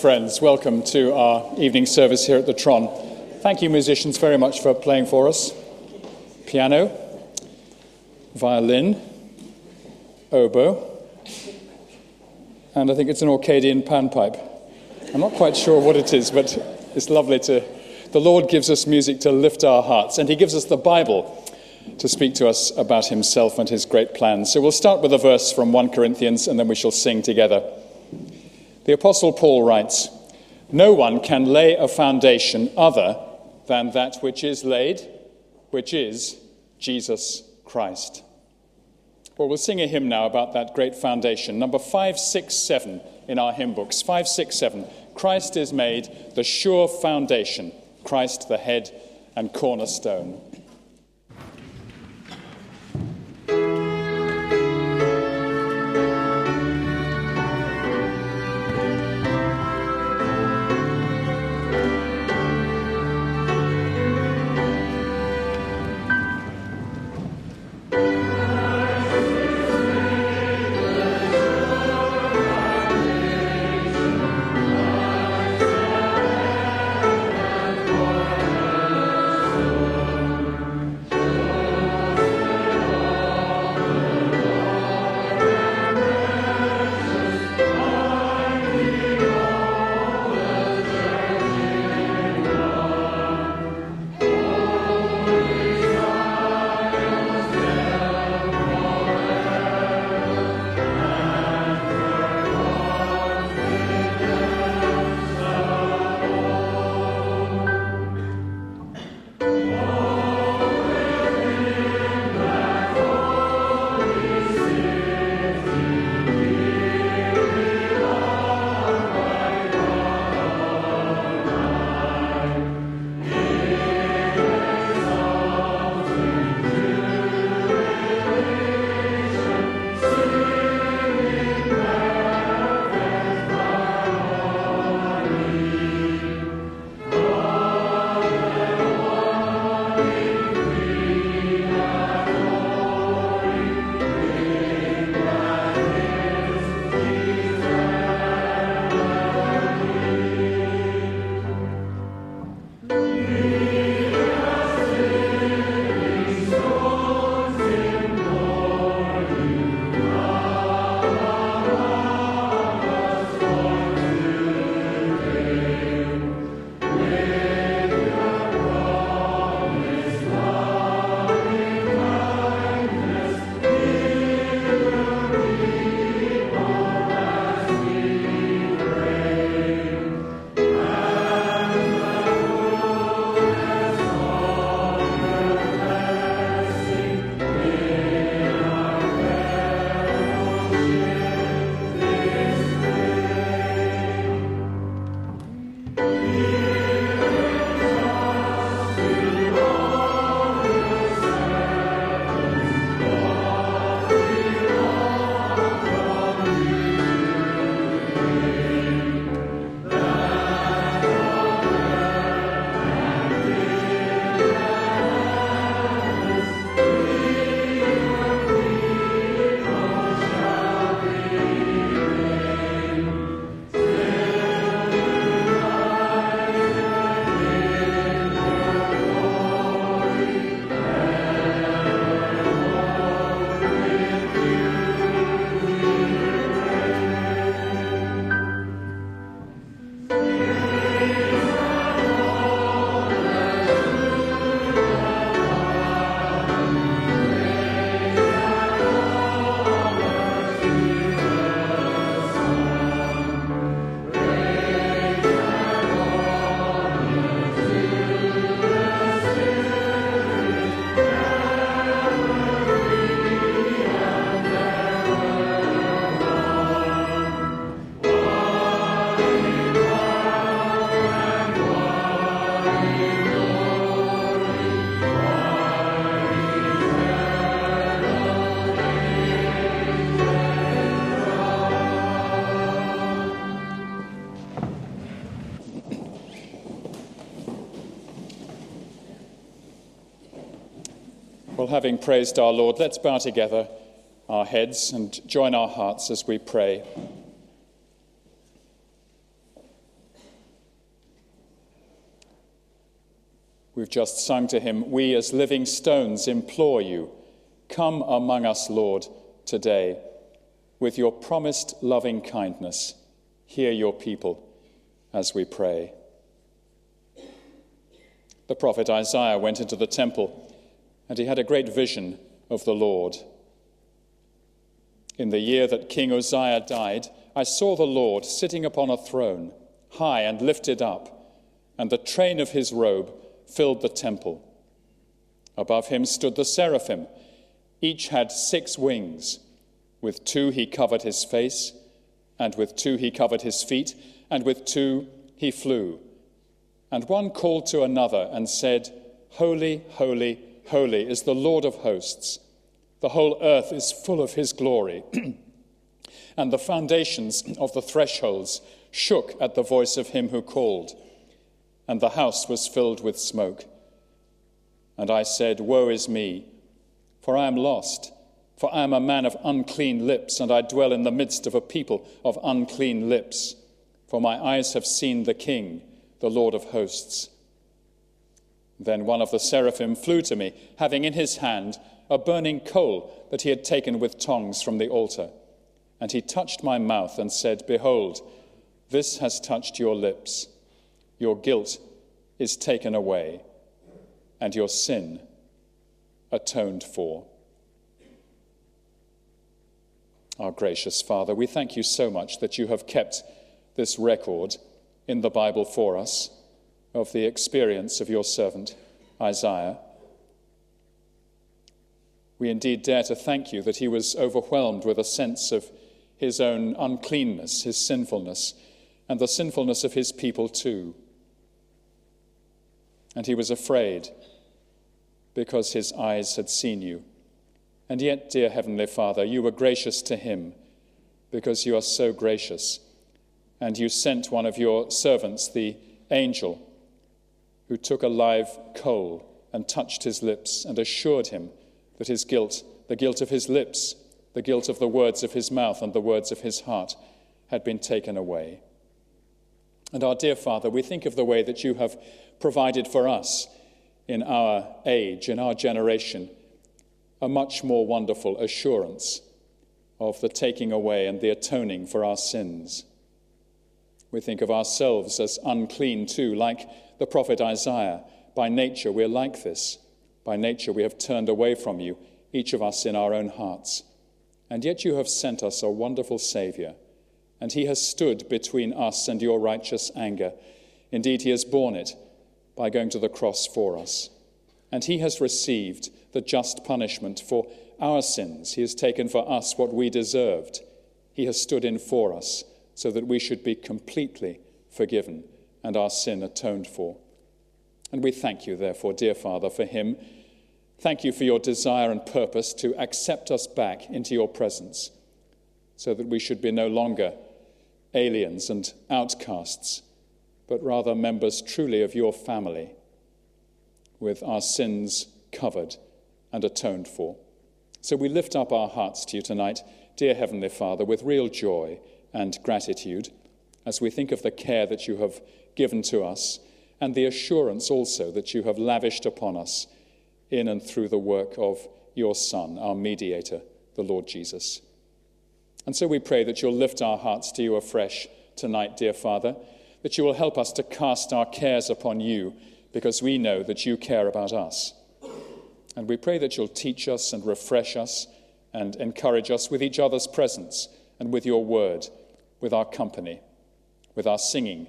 Friends. Welcome to our evening service here at the Tron. Thank you, musicians, very much for playing for us. Piano, violin, oboe, and I think it's an Orcadian panpipe. I'm not quite sure what it is, but it's lovely to. The Lord gives us music to lift our hearts, and He gives us the Bible to speak to us about Himself and His great plans. So we'll start with a verse from 1 Corinthians, and then we shall sing together. The Apostle Paul writes No one can lay a foundation other than that which is laid, which is Jesus Christ. Well, we'll sing a hymn now about that great foundation. Number 567 in our hymn books. 567. Christ is made the sure foundation, Christ the head and cornerstone. Having praised our Lord, let's bow together our heads and join our hearts as we pray. We've just sung to him, We as living stones implore you, come among us, Lord, today. With your promised loving kindness, hear your people as we pray. The prophet Isaiah went into the temple and he had a great vision of the Lord. In the year that King Uzziah died, I saw the Lord sitting upon a throne, high and lifted up, and the train of his robe filled the temple. Above him stood the seraphim. Each had six wings. With two he covered his face, and with two he covered his feet, and with two he flew. And one called to another and said, Holy, holy, holy is the Lord of hosts. The whole earth is full of his glory. and the foundations of the thresholds shook at the voice of him who called and the house was filled with smoke. And I said, Woe is me, for I am lost, for I am a man of unclean lips, and I dwell in the midst of a people of unclean lips. For my eyes have seen the King, the Lord of hosts. Then one of the seraphim flew to me, having in his hand a burning coal that he had taken with tongs from the altar. And he touched my mouth and said, Behold, this has touched your lips your guilt is taken away and your sin atoned for. Our gracious Father, we thank you so much that you have kept this record in the Bible for us of the experience of your servant Isaiah. We indeed dare to thank you that he was overwhelmed with a sense of his own uncleanness, his sinfulness, and the sinfulness of his people too and he was afraid because his eyes had seen you. And yet, dear Heavenly Father, you were gracious to him because you are so gracious. And you sent one of your servants, the angel, who took a live coal and touched his lips and assured him that his guilt, the guilt of his lips, the guilt of the words of his mouth and the words of his heart, had been taken away. And our dear Father, we think of the way that you have provided for us in our age, in our generation, a much more wonderful assurance of the taking away and the atoning for our sins. We think of ourselves as unclean too, like the prophet Isaiah. By nature, we're like this. By nature, we have turned away from you, each of us in our own hearts. And yet, you have sent us a wonderful Saviour, and he has stood between us and your righteous anger. Indeed, he has borne it by going to the cross for us. And he has received the just punishment for our sins. He has taken for us what we deserved. He has stood in for us so that we should be completely forgiven and our sin atoned for. And we thank you, therefore, dear Father, for him. Thank you for your desire and purpose to accept us back into your presence so that we should be no longer aliens and outcasts but rather members truly of your family, with our sins covered and atoned for. So we lift up our hearts to you tonight, dear Heavenly Father, with real joy and gratitude as we think of the care that you have given to us and the assurance also that you have lavished upon us in and through the work of your Son, our mediator, the Lord Jesus. And so we pray that you'll lift our hearts to you afresh tonight, dear Father that you will help us to cast our cares upon you because we know that you care about us. And we pray that you'll teach us and refresh us and encourage us with each other's presence and with your word, with our company, with our singing,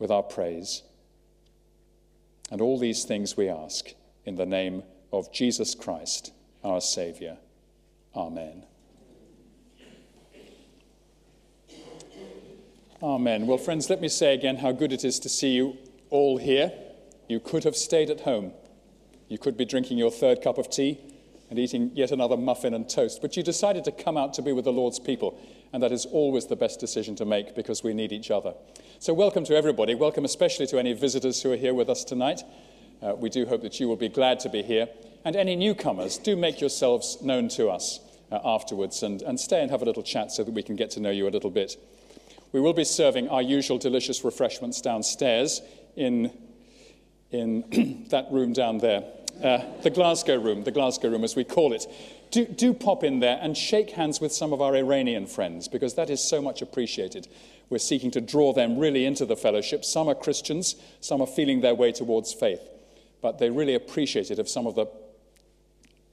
with our praise. And all these things we ask in the name of Jesus Christ, our Saviour. Amen. Amen. Well, friends, let me say again how good it is to see you all here. You could have stayed at home. You could be drinking your third cup of tea and eating yet another muffin and toast, but you decided to come out to be with the Lord's people, and that is always the best decision to make because we need each other. So, welcome to everybody. Welcome especially to any visitors who are here with us tonight. Uh, we do hope that you will be glad to be here. And any newcomers, do make yourselves known to us uh, afterwards and, and stay and have a little chat so that we can get to know you a little bit. We will be serving our usual delicious refreshments downstairs in in that room down there, uh, the Glasgow room, the Glasgow room as we call it. Do, do pop in there and shake hands with some of our Iranian friends because that is so much appreciated. We're seeking to draw them really into the fellowship. Some are Christians, some are feeling their way towards faith, but they really appreciate it if some of the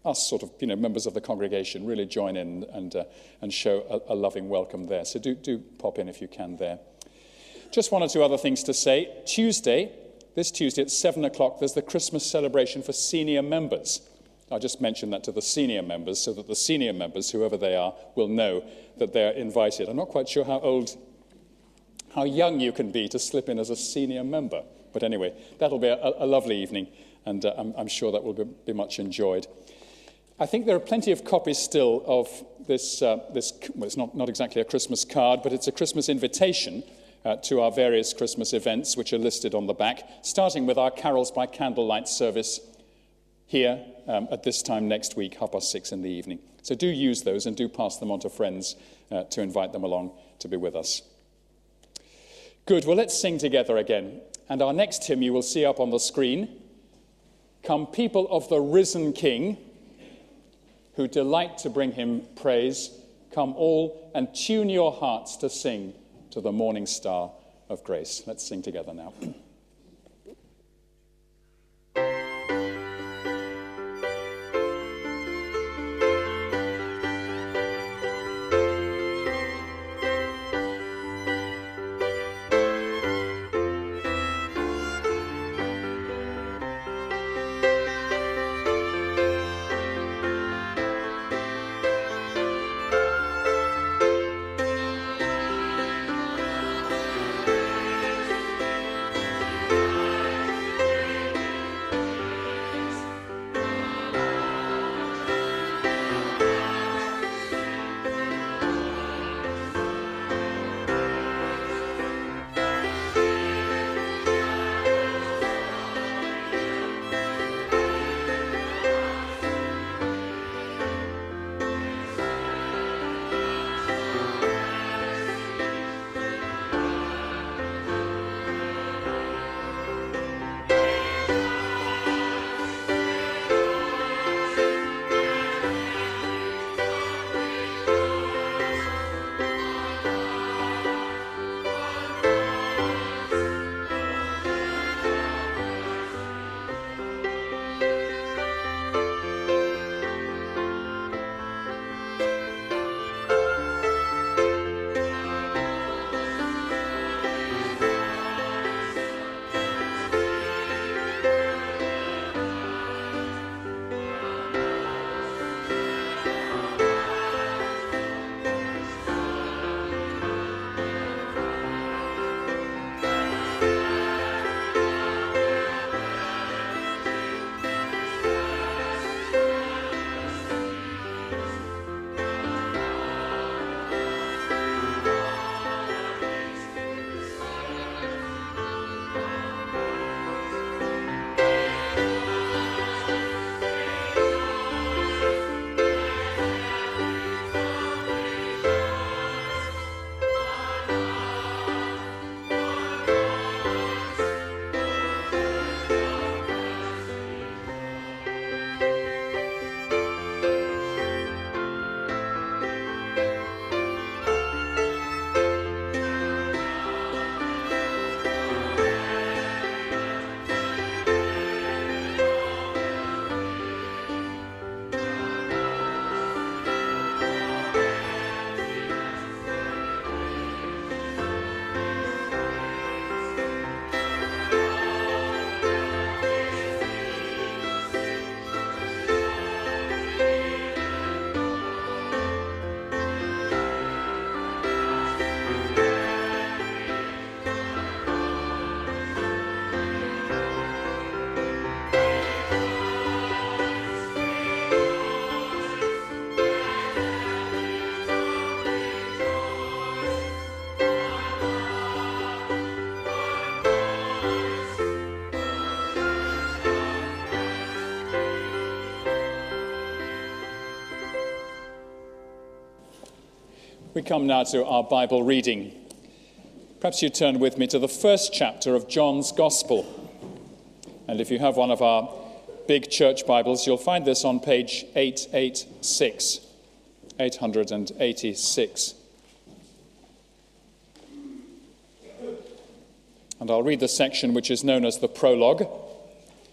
us sort of you know members of the congregation really join in and, uh, and show a, a loving welcome there. So do, do pop in if you can there. Just one or two other things to say. Tuesday, this Tuesday at 7 o'clock, there's the Christmas celebration for senior members. I just mentioned that to the senior members so that the senior members, whoever they are, will know that they're invited. I'm not quite sure how old, how young you can be to slip in as a senior member. But anyway, that'll be a, a lovely evening, and uh, I'm, I'm, sure that will be, be, much enjoyed. I think there are plenty of copies still of this, uh, this well, it's not, not exactly a Christmas card, but it's a Christmas invitation uh, to our various Christmas events, which are listed on the back, starting with our Carols by Candlelight service here um, at this time next week, half past six in the evening. So do use those and do pass them on to friends uh, to invite them along to be with us. Good, well, let's sing together again. And our next hymn you will see up on the screen Come, people of the risen King, who delight to bring him praise, come all and tune your hearts to sing to the morning star of grace. Let's sing together now. come now to our Bible reading. Perhaps you turn with me to the first chapter of John's Gospel. And if you have one of our big church Bibles, you'll find this on page 886. 886. And I'll read the section which is known as the prologue,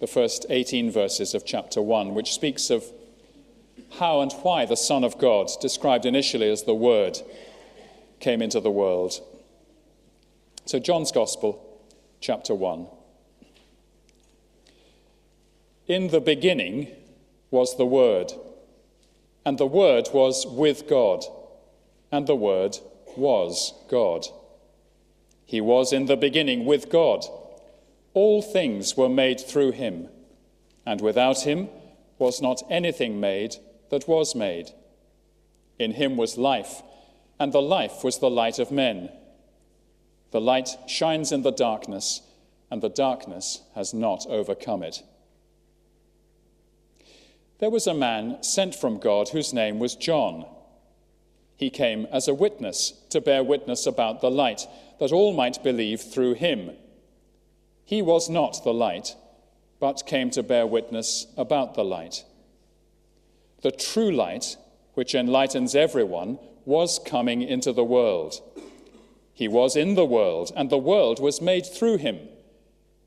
the first 18 verses of chapter 1, which speaks of how and why the Son of God, described initially as the Word, came into the world. So, John's Gospel, chapter 1. In the beginning was the Word, and the Word was with God, and the Word was God. He was in the beginning with God. All things were made through him, and without him was not anything made that was made. In him was life, and the life was the light of men. The light shines in the darkness, and the darkness has not overcome it. There was a man sent from God whose name was John. He came as a witness to bear witness about the light, that all might believe through him. He was not the light, but came to bear witness about the light. The true light, which enlightens everyone, was coming into the world. He was in the world, and the world was made through him,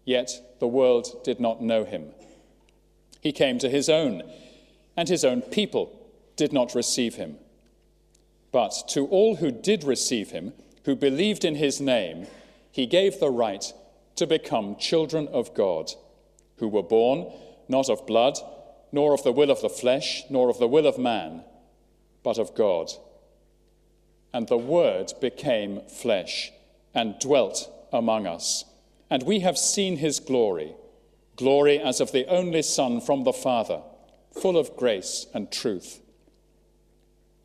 yet the world did not know him. He came to his own, and his own people did not receive him. But to all who did receive him, who believed in his name, he gave the right to become children of God, who were born not of blood, nor of the will of the flesh, nor of the will of man, but of God. And the Word became flesh and dwelt among us. And we have seen his glory, glory as of the only Son from the Father, full of grace and truth.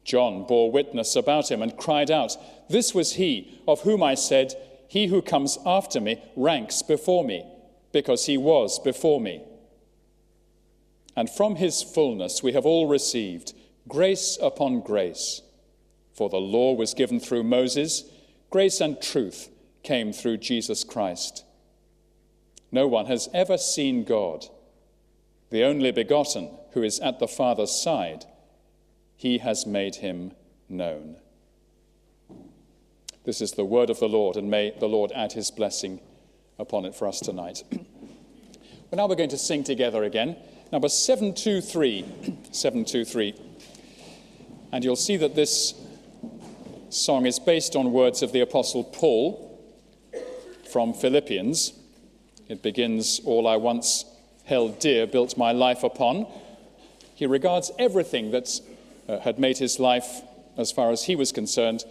John bore witness about him and cried out, This was he of whom I said, He who comes after me ranks before me, because he was before me. And from his fullness we have all received grace upon grace. For the law was given through Moses, grace and truth came through Jesus Christ. No one has ever seen God, the only begotten who is at the Father's side he has made him known. This is the word of the Lord, and may the Lord add his blessing upon it for us tonight. well, now we're going to sing together again. Number 723. 723. And you'll see that this song is based on words of the Apostle Paul from Philippians. It begins, All I once held dear, built my life upon. He regards everything that uh, had made his life, as far as he was concerned,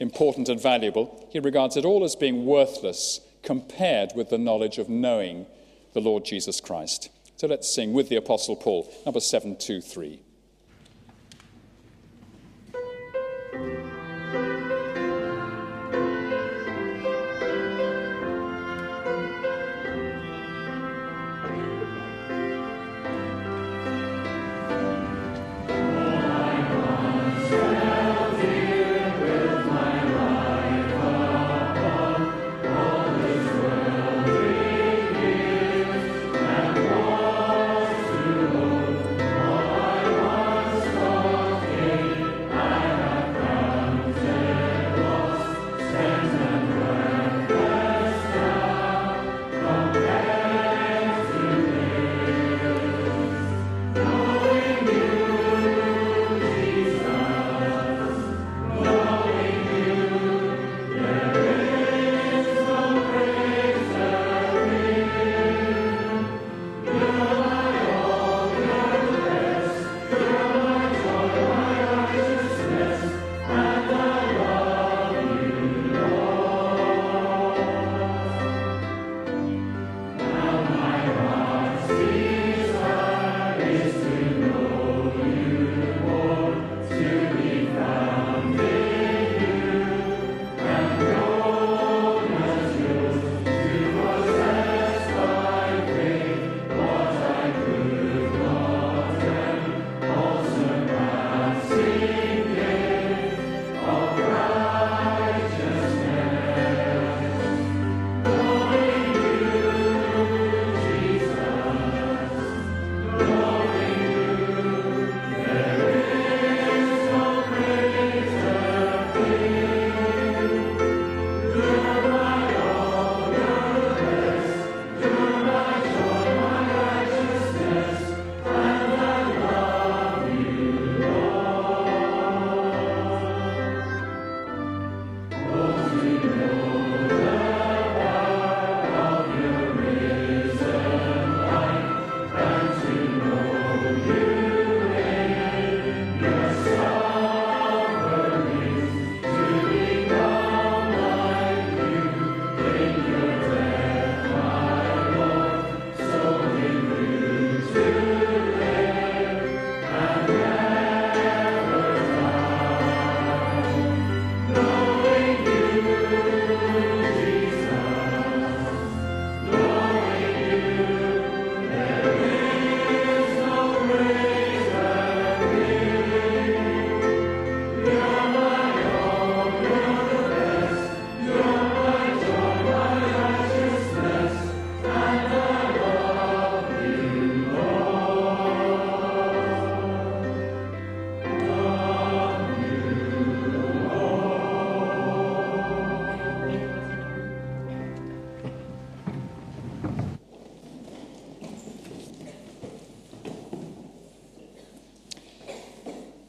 important and valuable, he regards it all as being worthless compared with the knowledge of knowing the Lord Jesus Christ. So let's sing with the Apostle Paul, number 723.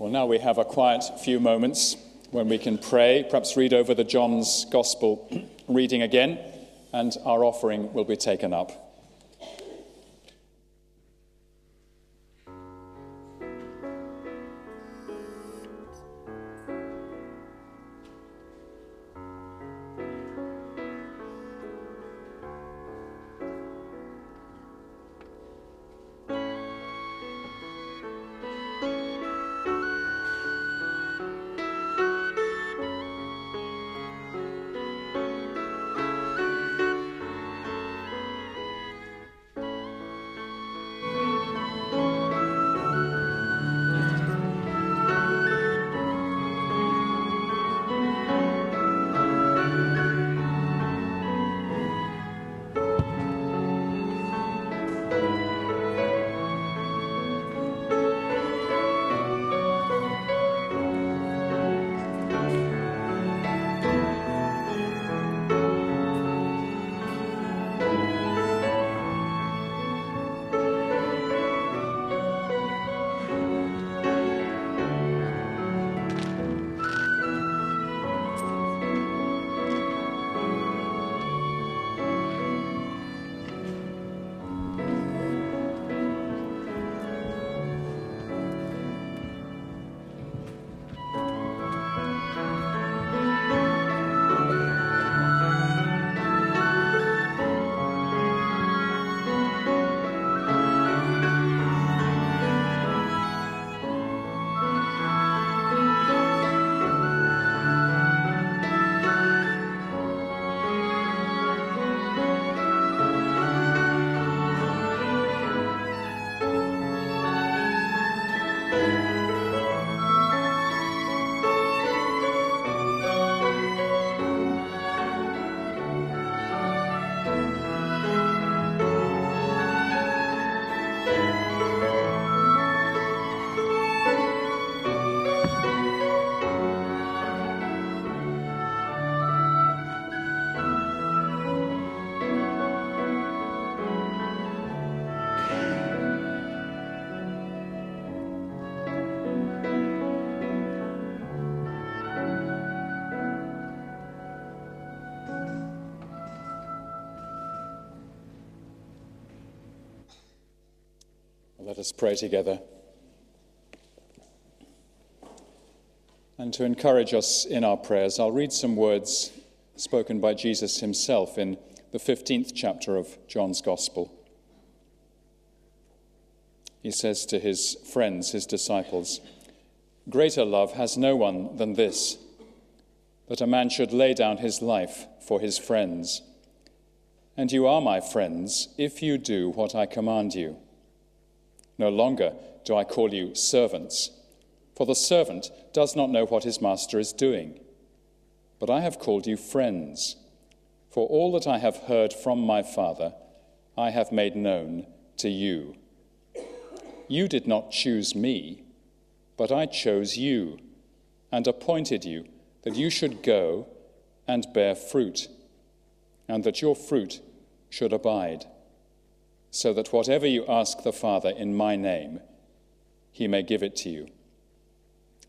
Well, now we have a quiet few moments when we can pray, perhaps read over the John's Gospel reading again, and our offering will be taken up. Let us pray together. And to encourage us in our prayers, I'll read some words spoken by Jesus himself in the 15th chapter of John's Gospel. He says to his friends, his disciples, Greater love has no one than this, that a man should lay down his life for his friends. And you are my friends if you do what I command you. No longer do I call you servants, for the servant does not know what his master is doing. But I have called you friends, for all that I have heard from my Father, I have made known to you. You did not choose me, but I chose you and appointed you that you should go and bear fruit, and that your fruit should abide so that whatever you ask the Father in my name, he may give it to you.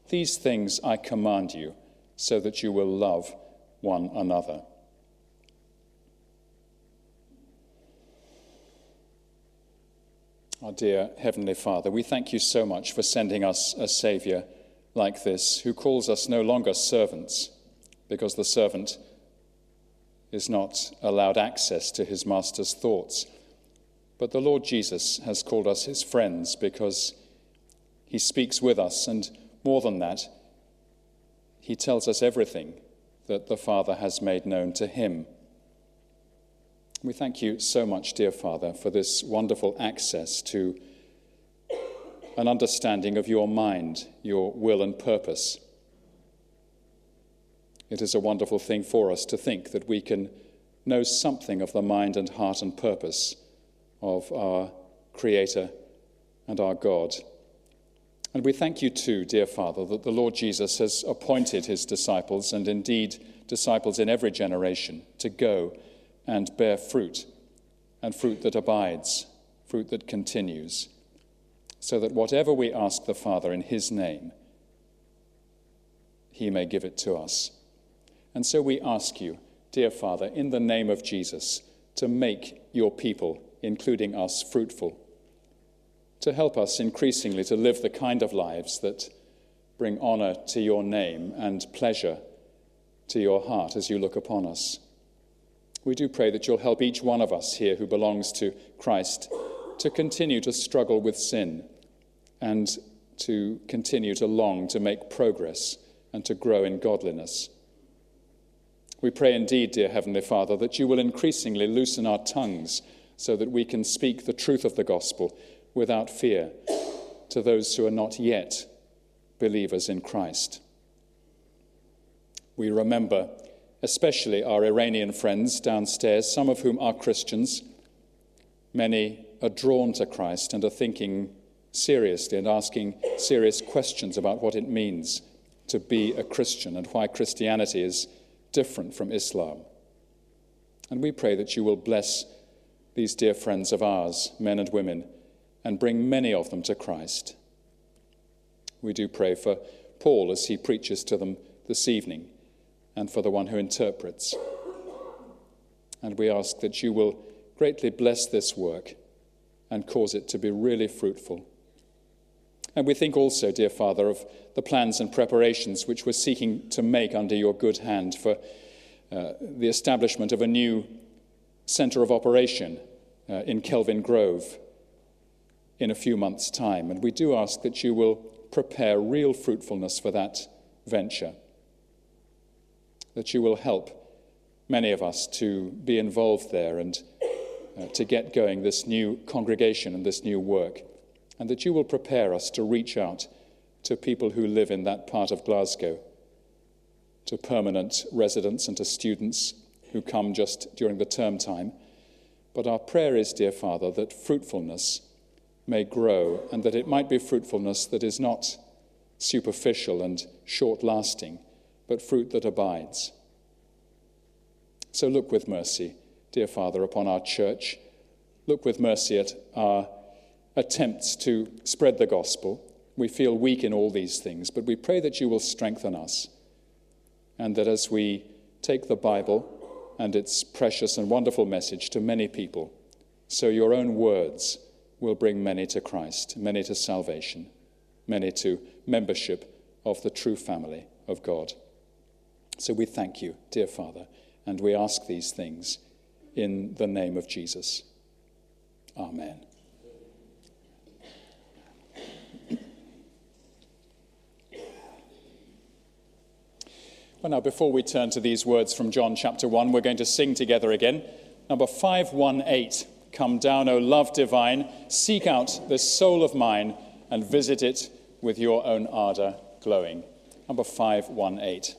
These things I command you, so that you will love one another. Our dear Heavenly Father, we thank you so much for sending us a Saviour like this, who calls us no longer servants, because the servant is not allowed access to his master's thoughts but the Lord Jesus has called us his friends because he speaks with us, and more than that, he tells us everything that the Father has made known to him. We thank you so much, dear Father, for this wonderful access to an understanding of your mind, your will, and purpose. It is a wonderful thing for us to think that we can know something of the mind and heart and purpose of our Creator and our God. And we thank you too, dear Father, that the Lord Jesus has appointed his disciples, and indeed disciples in every generation, to go and bear fruit, and fruit that abides, fruit that continues, so that whatever we ask the Father in his name, he may give it to us. And so we ask you, dear Father, in the name of Jesus, to make your people, including us, fruitful, to help us increasingly to live the kind of lives that bring honor to your name and pleasure to your heart as you look upon us. We do pray that you'll help each one of us here who belongs to Christ to continue to struggle with sin and to continue to long to make progress and to grow in godliness. We pray indeed, dear Heavenly Father, that you will increasingly loosen our tongues so that we can speak the truth of the gospel without fear to those who are not yet believers in Christ. We remember especially our Iranian friends downstairs, some of whom are Christians. Many are drawn to Christ and are thinking seriously and asking serious questions about what it means to be a Christian and why Christianity is different from Islam. And we pray that you will bless these dear friends of ours, men and women, and bring many of them to Christ. We do pray for Paul as he preaches to them this evening and for the one who interprets. And we ask that you will greatly bless this work and cause it to be really fruitful. And we think also, dear Father, of the plans and preparations which we're seeking to make under your good hand for uh, the establishment of a new centre of operation uh, in Kelvingrove in a few months' time. And we do ask that you will prepare real fruitfulness for that venture, that you will help many of us to be involved there and uh, to get going this new congregation and this new work and that you will prepare us to reach out to people who live in that part of Glasgow, to permanent residents and to students who come just during the term time. But our prayer is, dear Father, that fruitfulness may grow and that it might be fruitfulness that is not superficial and short lasting, but fruit that abides. So look with mercy, dear Father, upon our church. Look with mercy at our attempts to spread the gospel. We feel weak in all these things, but we pray that you will strengthen us and that as we take the Bible and its precious and wonderful message to many people, so your own words will bring many to Christ, many to salvation, many to membership of the true family of God. So we thank you, dear Father, and we ask these things in the name of Jesus. Amen. Well, now, before we turn to these words from John chapter 1, we're going to sing together again. Number 518 Come down, O love divine, seek out this soul of mine and visit it with your own ardour glowing. Number 518.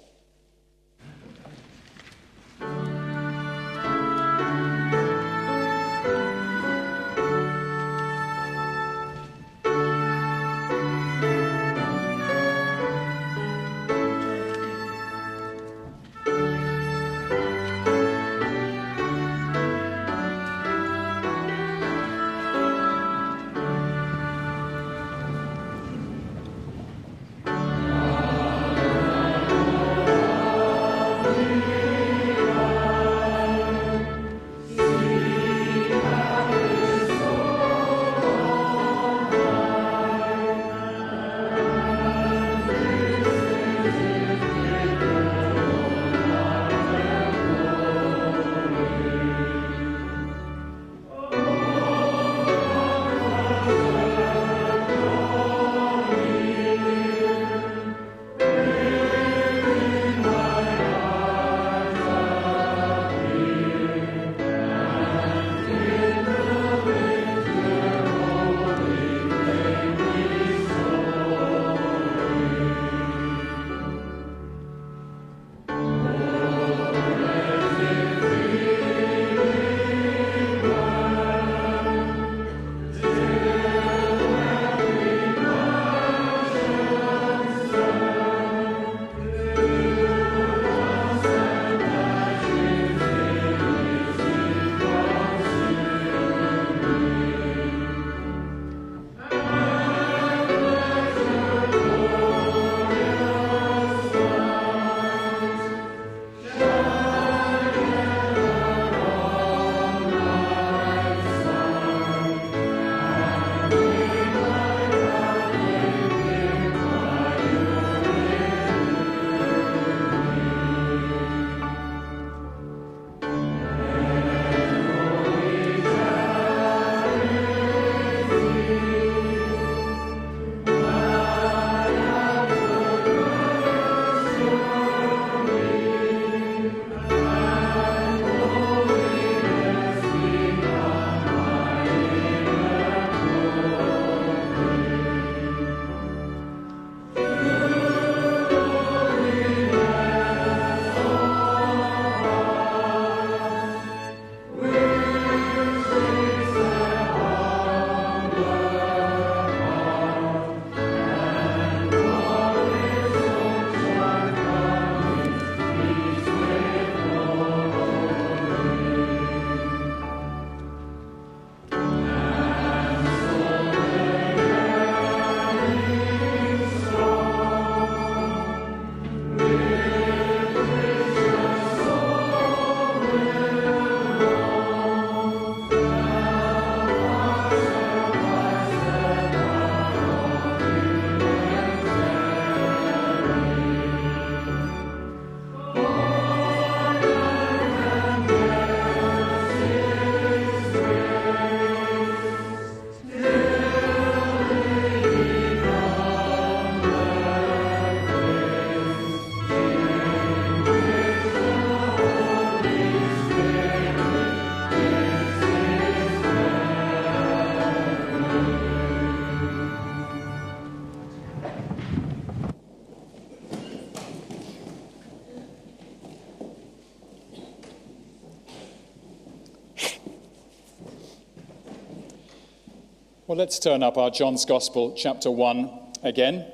Well, let's turn up our John's Gospel, chapter 1, again,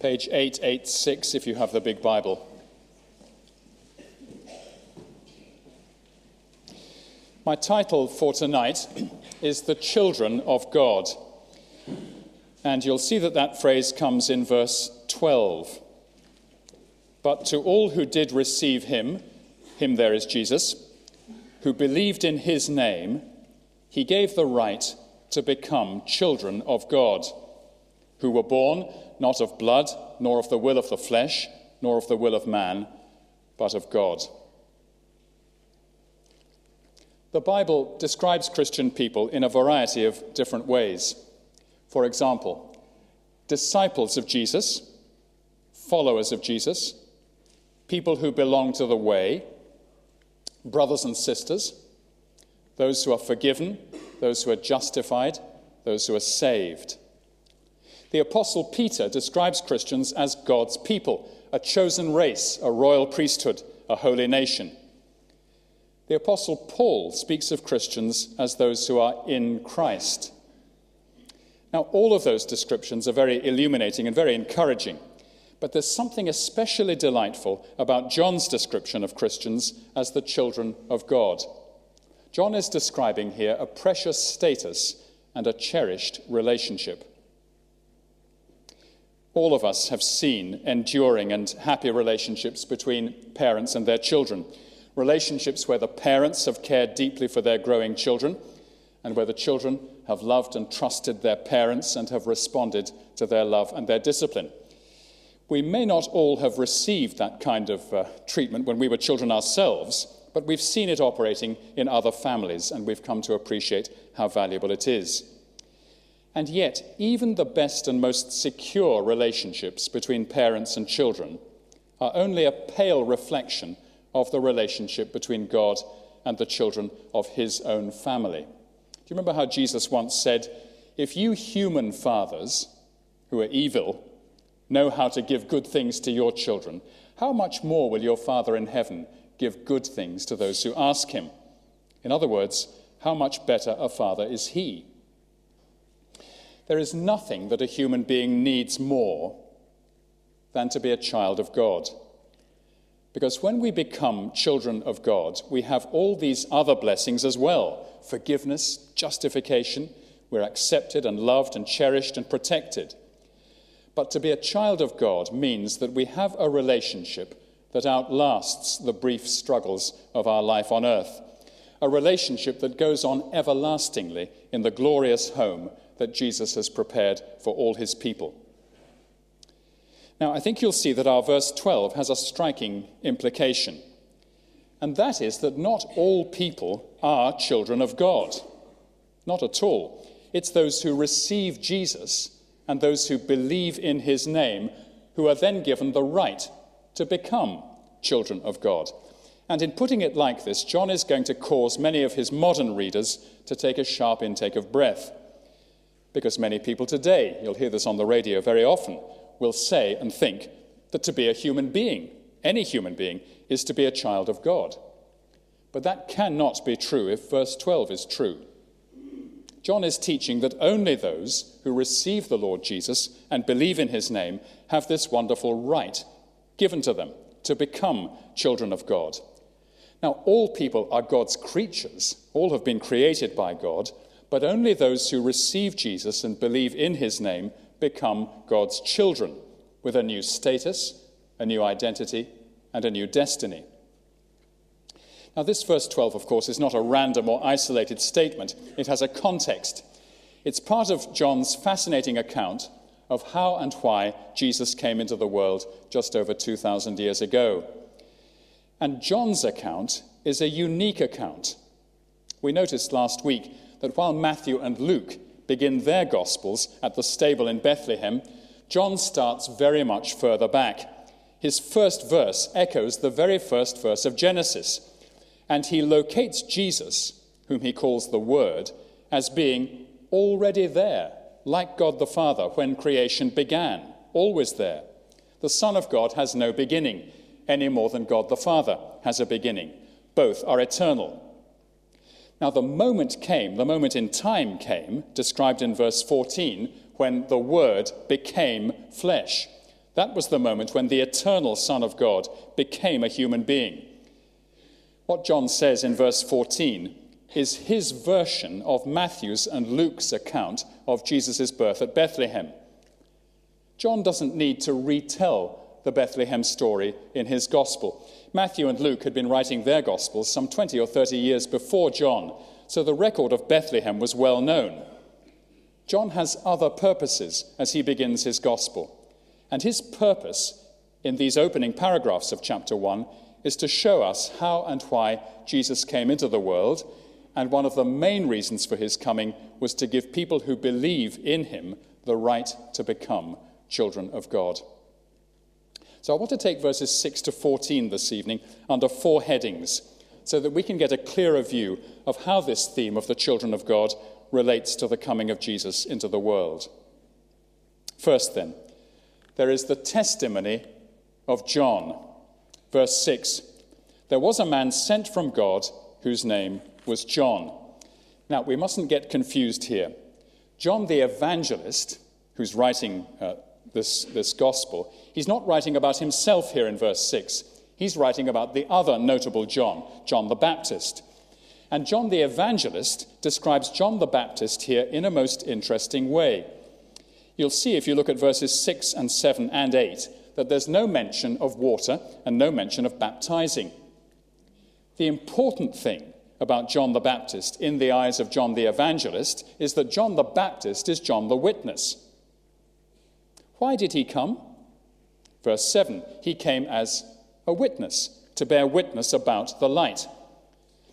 page 886, if you have the big Bible. My title for tonight is The Children of God. And you'll see that that phrase comes in verse 12. But to all who did receive him, him there is Jesus, who believed in his name, he gave the right to become children of God, who were born not of blood, nor of the will of the flesh, nor of the will of man, but of God. The Bible describes Christian people in a variety of different ways. For example, disciples of Jesus, followers of Jesus, people who belong to the way, brothers and sisters, those who are forgiven, those who are justified, those who are saved. The Apostle Peter describes Christians as God's people, a chosen race, a royal priesthood, a holy nation. The Apostle Paul speaks of Christians as those who are in Christ. Now, all of those descriptions are very illuminating and very encouraging, but there's something especially delightful about John's description of Christians as the children of God. John is describing here a precious status and a cherished relationship. All of us have seen enduring and happy relationships between parents and their children. Relationships where the parents have cared deeply for their growing children and where the children have loved and trusted their parents and have responded to their love and their discipline. We may not all have received that kind of uh, treatment when we were children ourselves, but we've seen it operating in other families, and we've come to appreciate how valuable it is. And yet, even the best and most secure relationships between parents and children are only a pale reflection of the relationship between God and the children of his own family. Do you remember how Jesus once said, If you human fathers, who are evil, know how to give good things to your children, how much more will your Father in heaven give good things to those who ask him. In other words, how much better a father is he? There is nothing that a human being needs more than to be a child of God. Because when we become children of God, we have all these other blessings as well forgiveness, justification, we're accepted and loved and cherished and protected. But to be a child of God means that we have a relationship that outlasts the brief struggles of our life on earth, a relationship that goes on everlastingly in the glorious home that Jesus has prepared for all his people. Now, I think you'll see that our verse 12 has a striking implication, and that is that not all people are children of God. Not at all. It's those who receive Jesus and those who believe in his name who are then given the right to become children of God. And in putting it like this, John is going to cause many of his modern readers to take a sharp intake of breath. Because many people today, you'll hear this on the radio very often, will say and think that to be a human being, any human being, is to be a child of God. But that cannot be true if verse 12 is true. John is teaching that only those who receive the Lord Jesus and believe in his name have this wonderful right given to them to become children of God. Now, all people are God's creatures, all have been created by God, but only those who receive Jesus and believe in his name become God's children with a new status, a new identity, and a new destiny. Now, this verse 12, of course, is not a random or isolated statement, it has a context. It's part of John's fascinating account of how and why Jesus came into the world just over 2,000 years ago. And John's account is a unique account. We noticed last week that while Matthew and Luke begin their Gospels at the stable in Bethlehem, John starts very much further back. His first verse echoes the very first verse of Genesis, and he locates Jesus, whom he calls the Word, as being already there like God the Father when creation began, always there. The Son of God has no beginning, any more than God the Father has a beginning. Both are eternal. Now, the moment came, the moment in time came, described in verse 14, when the Word became flesh. That was the moment when the eternal Son of God became a human being. What John says in verse 14 is his version of Matthew's and Luke's account of Jesus' birth at Bethlehem. John doesn't need to retell the Bethlehem story in his gospel. Matthew and Luke had been writing their gospels some 20 or 30 years before John, so the record of Bethlehem was well known. John has other purposes as he begins his gospel. And his purpose in these opening paragraphs of chapter 1 is to show us how and why Jesus came into the world. And one of the main reasons for his coming was to give people who believe in him the right to become children of God. So I want to take verses 6 to 14 this evening under four headings so that we can get a clearer view of how this theme of the children of God relates to the coming of Jesus into the world. First, then, there is the testimony of John. Verse 6 There was a man sent from God whose name was John. Now, we mustn't get confused here. John the evangelist, who's writing uh, this, this gospel, he's not writing about himself here in verse 6. He's writing about the other notable John, John the Baptist. And John the evangelist describes John the Baptist here in a most interesting way. You'll see if you look at verses 6 and 7 and 8 that there's no mention of water and no mention of baptizing. The important thing about John the Baptist in the eyes of John the evangelist is that John the Baptist is John the witness. Why did he come? Verse 7 He came as a witness, to bear witness about the light.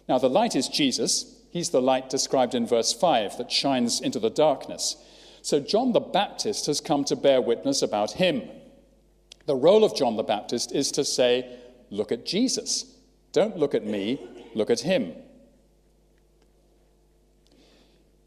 Now, the light is Jesus. He's the light described in verse 5 that shines into the darkness. So, John the Baptist has come to bear witness about him. The role of John the Baptist is to say, Look at Jesus. Don't look at me, look at him.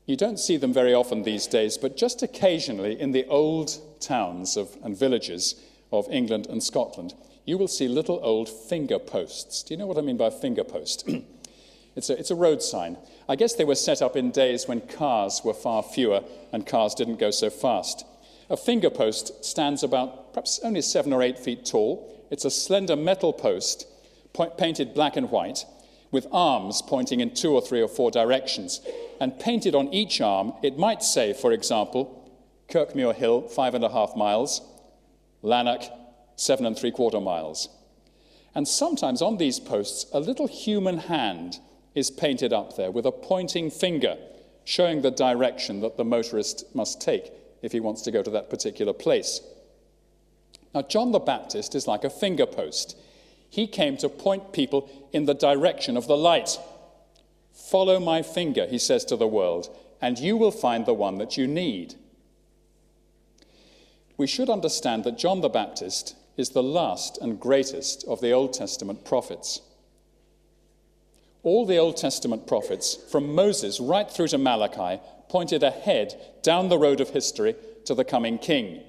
You don't see them very often these days, but just occasionally in the old towns of, and villages of England and Scotland, you will see little old finger posts. Do you know what I mean by finger post? it's, a, it's a road sign. I guess they were set up in days when cars were far fewer and cars didn't go so fast. A finger post stands about perhaps only seven or eight feet tall. It's a slender metal post painted black and white with arms pointing in two or three or four directions. And painted on each arm, it might say, for example, Kirkmuir Hill, five and a half miles, Lanark, seven and three quarter miles. And sometimes on these posts, a little human hand is painted up there with a pointing finger, showing the direction that the motorist must take if he wants to go to that particular place. Now, John the Baptist is like a finger post. He came to point people in the direction of the light. Follow my finger, he says to the world, and you will find the one that you need. We should understand that John the Baptist is the last and greatest of the Old Testament prophets. All the Old Testament prophets, from Moses right through to Malachi, pointed ahead down the road of history to the coming king.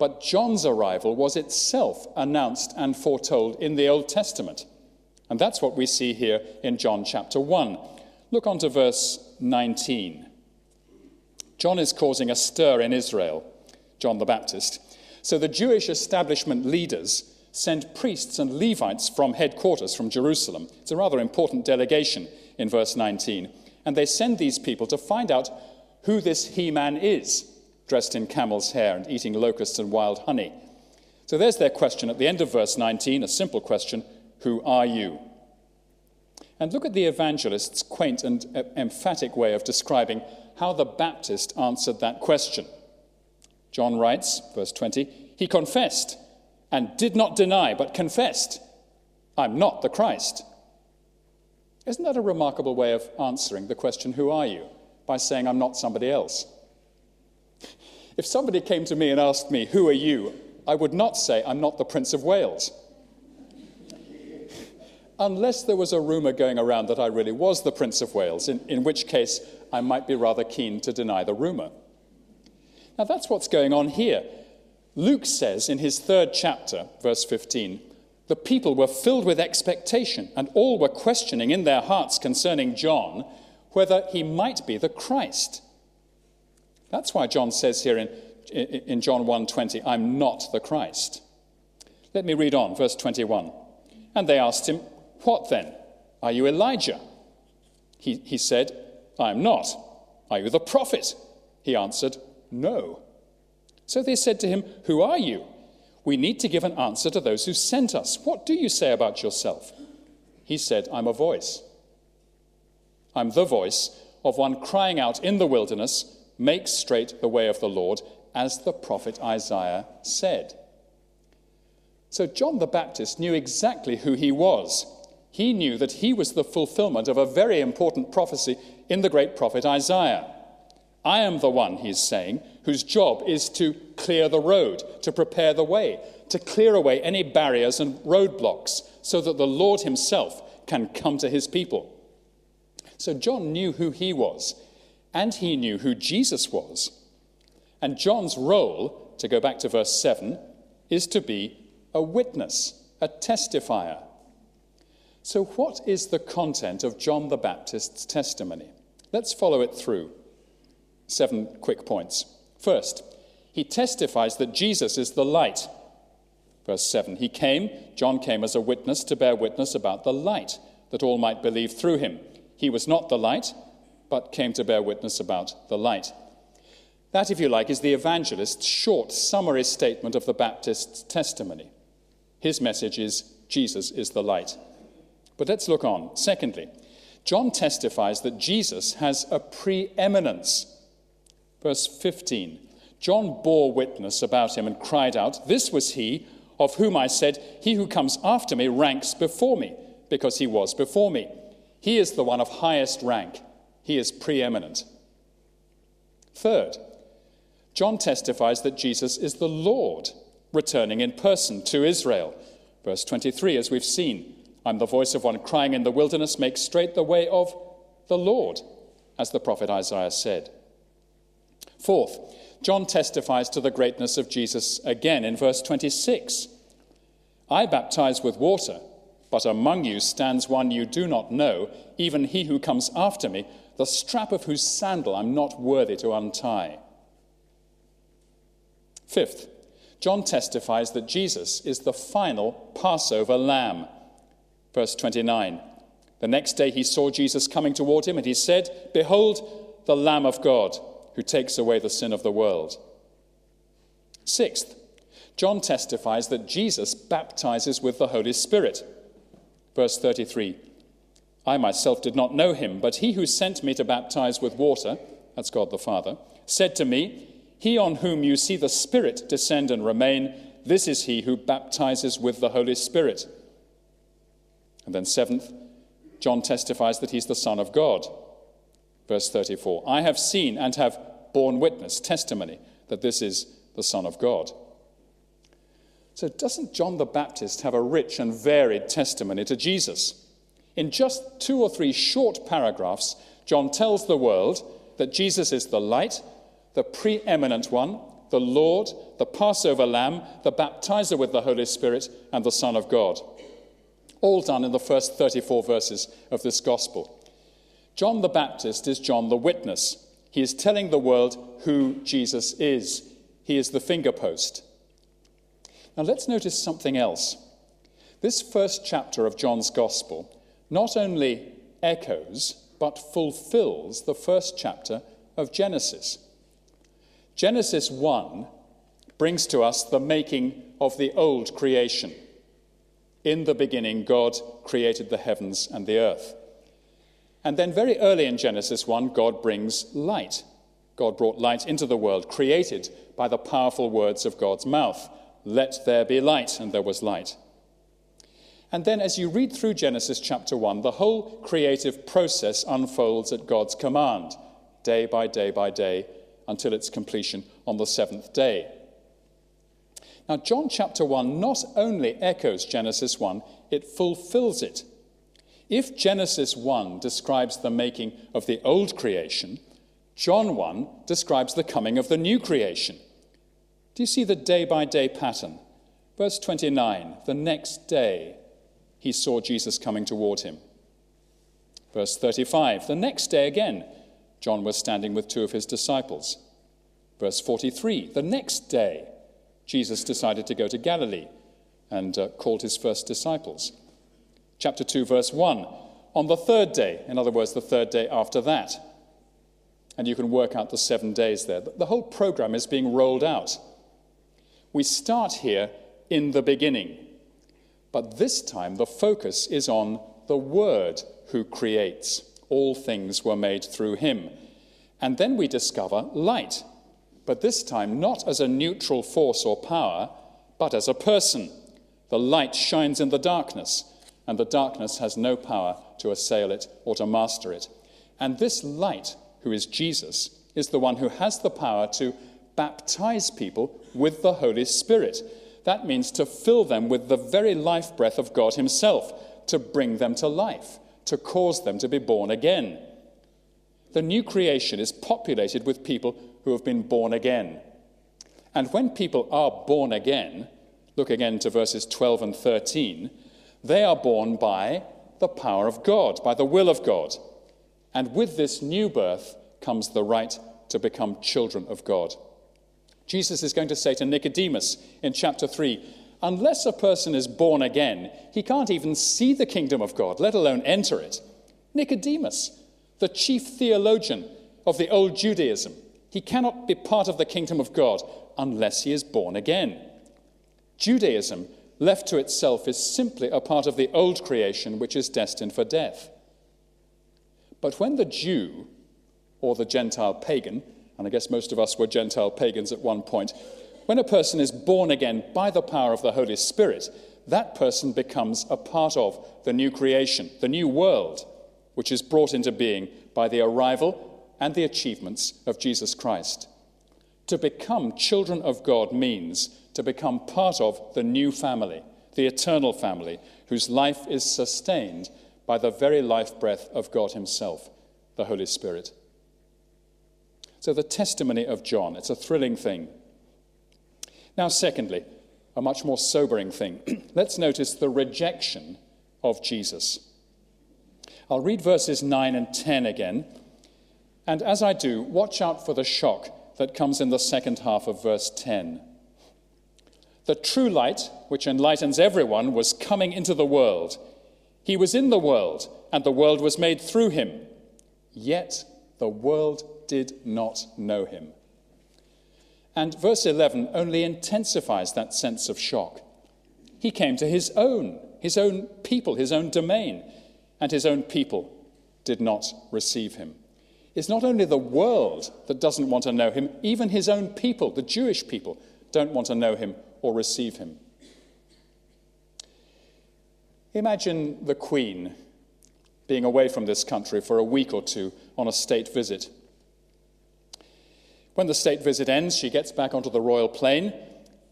But John's arrival was itself announced and foretold in the Old Testament. And that's what we see here in John chapter 1. Look on to verse 19. John is causing a stir in Israel, John the Baptist. So the Jewish establishment leaders send priests and Levites from headquarters from Jerusalem. It's a rather important delegation in verse 19. And they send these people to find out who this he man is, dressed in camel's hair and eating locusts and wild honey. So there's their question at the end of verse 19, a simple question Who are you? And look at the evangelist's quaint and emphatic way of describing how the Baptist answered that question. John writes, verse 20, He confessed and did not deny, but confessed, I'm not the Christ. Isn't that a remarkable way of answering the question, Who are you? by saying, I'm not somebody else? If somebody came to me and asked me, Who are you? I would not say, I'm not the Prince of Wales. Unless there was a rumor going around that I really was the Prince of Wales, in, in which case I might be rather keen to deny the rumor. Now that's what's going on here. Luke says in his third chapter, verse 15, the people were filled with expectation, and all were questioning in their hearts concerning John whether he might be the Christ. That's why John says here in, in John 1:20, I'm not the Christ. Let me read on, verse 21. And they asked him, What then? Are you Elijah? He, he said, I am not. Are you the prophet? He answered, No. So they said to him, Who are you? We need to give an answer to those who sent us. What do you say about yourself? He said, I'm a voice. I'm the voice of one crying out in the wilderness, Make straight the way of the Lord, as the prophet Isaiah said. So John the Baptist knew exactly who he was. He knew that he was the fulfillment of a very important prophecy in the great prophet Isaiah. I am the one, he's saying, whose job is to clear the road, to prepare the way, to clear away any barriers and roadblocks so that the Lord himself can come to his people. So John knew who he was, and he knew who Jesus was. And John's role, to go back to verse 7, is to be a witness, a testifier. So, what is the content of John the Baptist's testimony? Let's follow it through. Seven quick points. First, he testifies that Jesus is the light. Verse 7 He came, John came as a witness to bear witness about the light, that all might believe through him. He was not the light, but came to bear witness about the light. That, if you like, is the evangelist's short summary statement of the Baptist's testimony. His message is Jesus is the light. But let's look on. Secondly, John testifies that Jesus has a preeminence. Verse 15 John bore witness about him and cried out, This was he of whom I said, He who comes after me ranks before me, because he was before me. He is the one of highest rank, he is preeminent. Third, John testifies that Jesus is the Lord returning in person to Israel. Verse 23, as we've seen, I'm the voice of one crying in the wilderness, make straight the way of the Lord, as the prophet Isaiah said. Fourth, John testifies to the greatness of Jesus again in verse 26. I baptize with water, but among you stands one you do not know, even he who comes after me, the strap of whose sandal I'm not worthy to untie. Fifth, John testifies that Jesus is the final Passover lamb. Verse 29 The next day he saw Jesus coming toward him, and he said, Behold, the Lamb of God, who takes away the sin of the world. Sixth, John testifies that Jesus baptizes with the Holy Spirit. Verse 33 I myself did not know him, but he who sent me to baptize with water, that's God the Father, said to me, he on whom you see the Spirit descend and remain, this is he who baptizes with the Holy Spirit. And then, seventh, John testifies that he's the Son of God. Verse 34 I have seen and have borne witness, testimony, that this is the Son of God. So, doesn't John the Baptist have a rich and varied testimony to Jesus? In just two or three short paragraphs, John tells the world that Jesus is the light the preeminent one, the Lord, the Passover lamb, the baptizer with the Holy Spirit, and the Son of God. All done in the first 34 verses of this gospel. John the Baptist is John the witness. He is telling the world who Jesus is. He is the finger post. Now let's notice something else. This first chapter of John's gospel not only echoes, but fulfills the first chapter of Genesis. Genesis 1 brings to us the making of the old creation. In the beginning, God created the heavens and the earth. And then, very early in Genesis 1, God brings light. God brought light into the world, created by the powerful words of God's mouth Let there be light, and there was light. And then, as you read through Genesis chapter 1, the whole creative process unfolds at God's command, day by day by day, until its completion on the seventh day. Now, John chapter 1 not only echoes Genesis 1, it fulfills it. If Genesis 1 describes the making of the old creation, John 1 describes the coming of the new creation. Do you see the day by day pattern? Verse 29 the next day he saw Jesus coming toward him. Verse 35 The next day again, John was standing with two of his disciples. Verse 43 The next day, Jesus decided to go to Galilee and uh, called his first disciples. Chapter 2, verse 1 On the third day, in other words, the third day after that. And you can work out the seven days there. The whole program is being rolled out. We start here in the beginning, but this time the focus is on the Word who creates. All things were made through him. And then we discover light, but this time not as a neutral force or power, but as a person. The light shines in the darkness, and the darkness has no power to assail it or to master it. And this light, who is Jesus, is the one who has the power to baptize people with the Holy Spirit. That means to fill them with the very life breath of God Himself, to bring them to life, to cause them to be born again. The new creation is populated with people who have been born again. And when people are born again, look again to verses 12 and 13, they are born by the power of God, by the will of God. And with this new birth comes the right to become children of God. Jesus is going to say to Nicodemus in chapter 3 unless a person is born again, he can't even see the kingdom of God, let alone enter it. Nicodemus, the chief theologian of the old Judaism, he cannot be part of the kingdom of God unless he is born again. Judaism, left to itself, is simply a part of the old creation which is destined for death. But when the Jew, or the Gentile pagan, and I guess most of us were Gentile pagans at one point, when a person is born again by the power of the Holy Spirit, that person becomes a part of the new creation, the new world, which is brought into being by the arrival and the achievements of Jesus Christ. To become children of God means to become part of the new family, the eternal family, whose life is sustained by the very life breath of God Himself, the Holy Spirit. So, the testimony of John, it's a thrilling thing. Now, secondly, a much more sobering thing. Let's notice the rejection of Jesus. I'll read verses 9 and 10 again. And as I do, watch out for the shock that comes in the second half of verse 10. The true light, which enlightens everyone, was coming into the world. He was in the world, and the world was made through him. Yet the world did not know him. And verse 11 only intensifies that sense of shock. He came to his own, his own people, his own domain, and his own people did not receive him. It's not only the world that doesn't want to know him, even his own people, the Jewish people, don't want to know him or receive him. Imagine the Queen being away from this country for a week or two on a state visit. When the state visit ends, she gets back onto the royal plane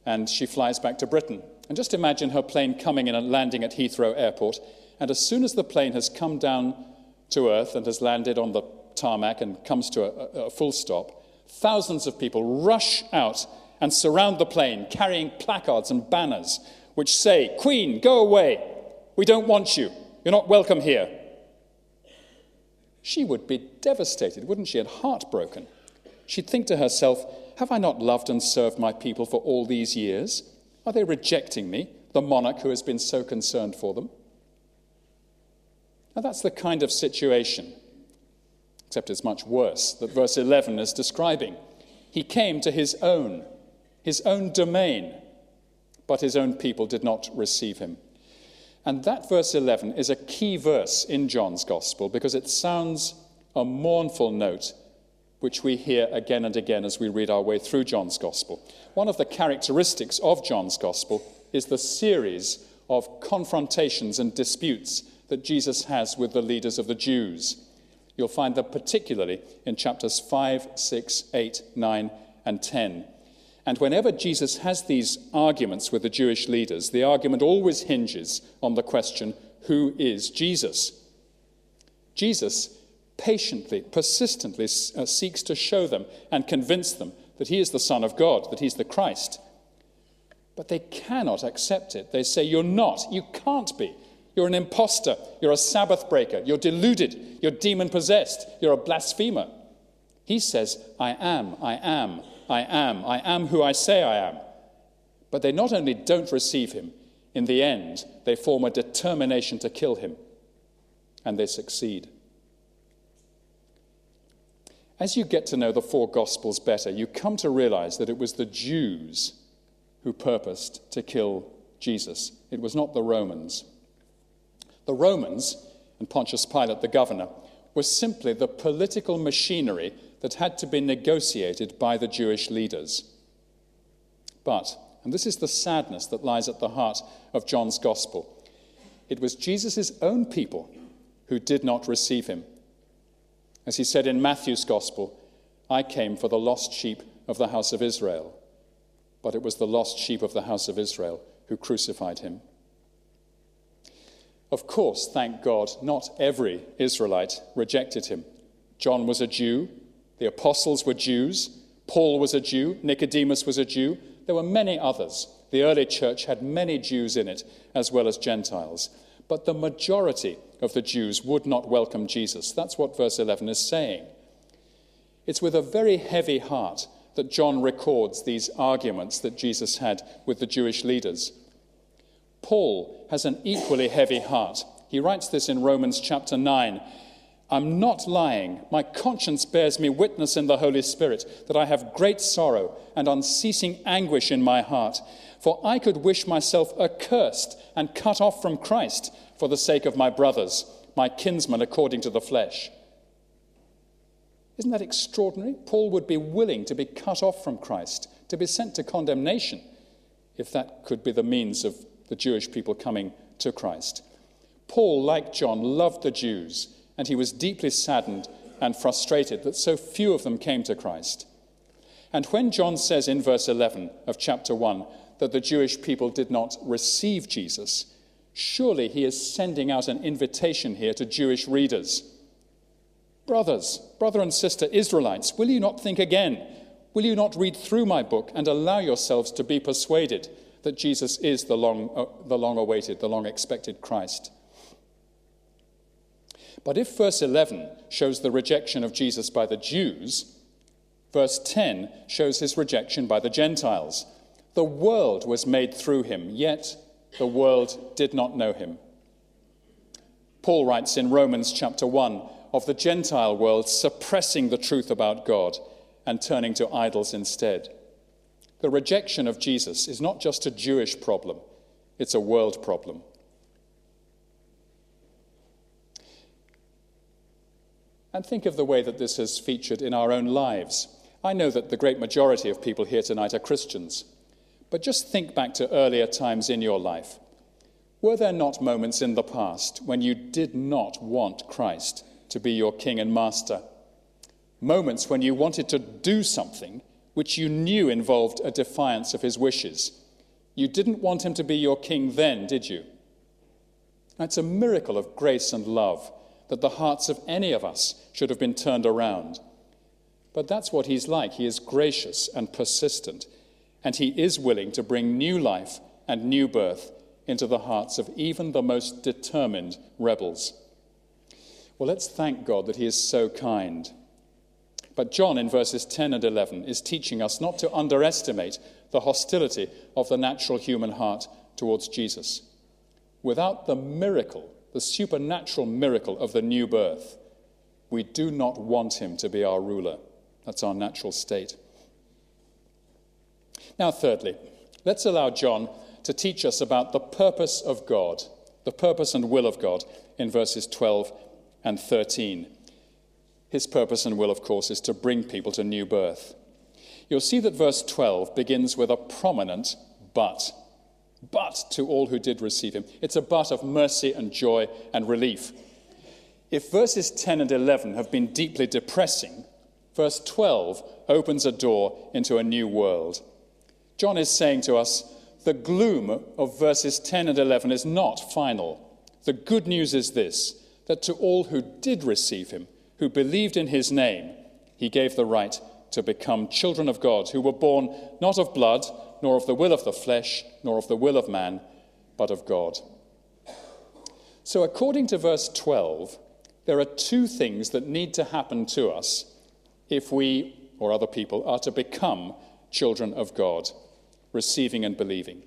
and she flies back to Britain. And just imagine her plane coming in and landing at Heathrow Airport. And as soon as the plane has come down to earth and has landed on the tarmac and comes to a, a full stop, thousands of people rush out and surround the plane carrying placards and banners which say, Queen, go away. We don't want you. You're not welcome here. She would be devastated, wouldn't she, and heartbroken. She'd think to herself, Have I not loved and served my people for all these years? Are they rejecting me, the monarch who has been so concerned for them? Now, that's the kind of situation, except it's much worse, that verse 11 is describing. He came to his own, his own domain, but his own people did not receive him. And that verse 11 is a key verse in John's gospel because it sounds a mournful note which we hear again and again as we read our way through John's Gospel. One of the characteristics of John's Gospel is the series of confrontations and disputes that Jesus has with the leaders of the Jews. You'll find them particularly in chapters 5, 6, 8, 9, and 10. And whenever Jesus has these arguments with the Jewish leaders, the argument always hinges on the question who is Jesus? Jesus patiently, persistently uh, seeks to show them and convince them that he is the Son of God, that he's the Christ. But they cannot accept it. They say, You're not. You can't be. You're an impostor. You're a Sabbath breaker. You're deluded. You're demon possessed. You're a blasphemer. He says, I am, I am, I am, I am who I say I am. But they not only don't receive him, in the end, they form a determination to kill him. And they succeed. As you get to know the four Gospels better, you come to realize that it was the Jews who purposed to kill Jesus. It was not the Romans. The Romans, and Pontius Pilate, the governor, was simply the political machinery that had to be negotiated by the Jewish leaders. But, and this is the sadness that lies at the heart of John's gospel, it was Jesus' own people who did not receive him. As he said in Matthew's gospel, I came for the lost sheep of the house of Israel. But it was the lost sheep of the house of Israel who crucified him. Of course, thank God, not every Israelite rejected him. John was a Jew, the apostles were Jews, Paul was a Jew, Nicodemus was a Jew, there were many others. The early church had many Jews in it, as well as Gentiles. But the majority of the Jews would not welcome Jesus. That's what verse 11 is saying. It's with a very heavy heart that John records these arguments that Jesus had with the Jewish leaders. Paul has an equally heavy heart. He writes this in Romans chapter 9. I'm not lying. My conscience bears me witness in the Holy Spirit that I have great sorrow and unceasing anguish in my heart. For I could wish myself accursed and cut off from Christ for the sake of my brothers, my kinsmen according to the flesh. Isn't that extraordinary? Paul would be willing to be cut off from Christ, to be sent to condemnation, if that could be the means of the Jewish people coming to Christ. Paul, like John, loved the Jews, and he was deeply saddened and frustrated that so few of them came to Christ. And when John says in verse 11 of chapter 1 that the Jewish people did not receive Jesus, surely he is sending out an invitation here to Jewish readers. Brothers, brother and sister Israelites, will you not think again? Will you not read through my book and allow yourselves to be persuaded? that Jesus is the long, uh, the long awaited, the long expected Christ. But if verse 11 shows the rejection of Jesus by the Jews, verse 10 shows his rejection by the Gentiles. The world was made through him, yet the world did not know him. Paul writes in Romans chapter 1 of the Gentile world suppressing the truth about God and turning to idols instead. The rejection of Jesus is not just a Jewish problem, it's a world problem. And think of the way that this has featured in our own lives. I know that the great majority of people here tonight are Christians, but just think back to earlier times in your life. Were there not moments in the past when you did not want Christ to be your king and master? Moments when you wanted to do something which you knew involved a defiance of his wishes. You didn't want him to be your king then, did you? It's a miracle of grace and love that the hearts of any of us should have been turned around. But that's what he's like. He is gracious and persistent, and he is willing to bring new life and new birth into the hearts of even the most determined rebels. Well, let's thank God that he is so kind. But John, in verses 10 and 11, is teaching us not to underestimate the hostility of the natural human heart towards Jesus. Without the miracle, the supernatural miracle of the new birth, we do not want him to be our ruler. That's our natural state. Now, thirdly, let's allow John to teach us about the purpose of God, the purpose and will of God in verses 12 and 13. His purpose and will, of course, is to bring people to new birth. You'll see that verse 12 begins with a prominent but. But to all who did receive him. It's a but of mercy and joy and relief. If verses 10 and 11 have been deeply depressing, verse 12 opens a door into a new world. John is saying to us, the gloom of verses 10 and 11 is not final. The good news is this that to all who did receive him, who believed in his name, he gave the right to become children of God, who were born not of blood, nor of the will of the flesh, nor of the will of man, but of God. So, according to verse 12, there are two things that need to happen to us if we or other people are to become children of God, receiving and believing.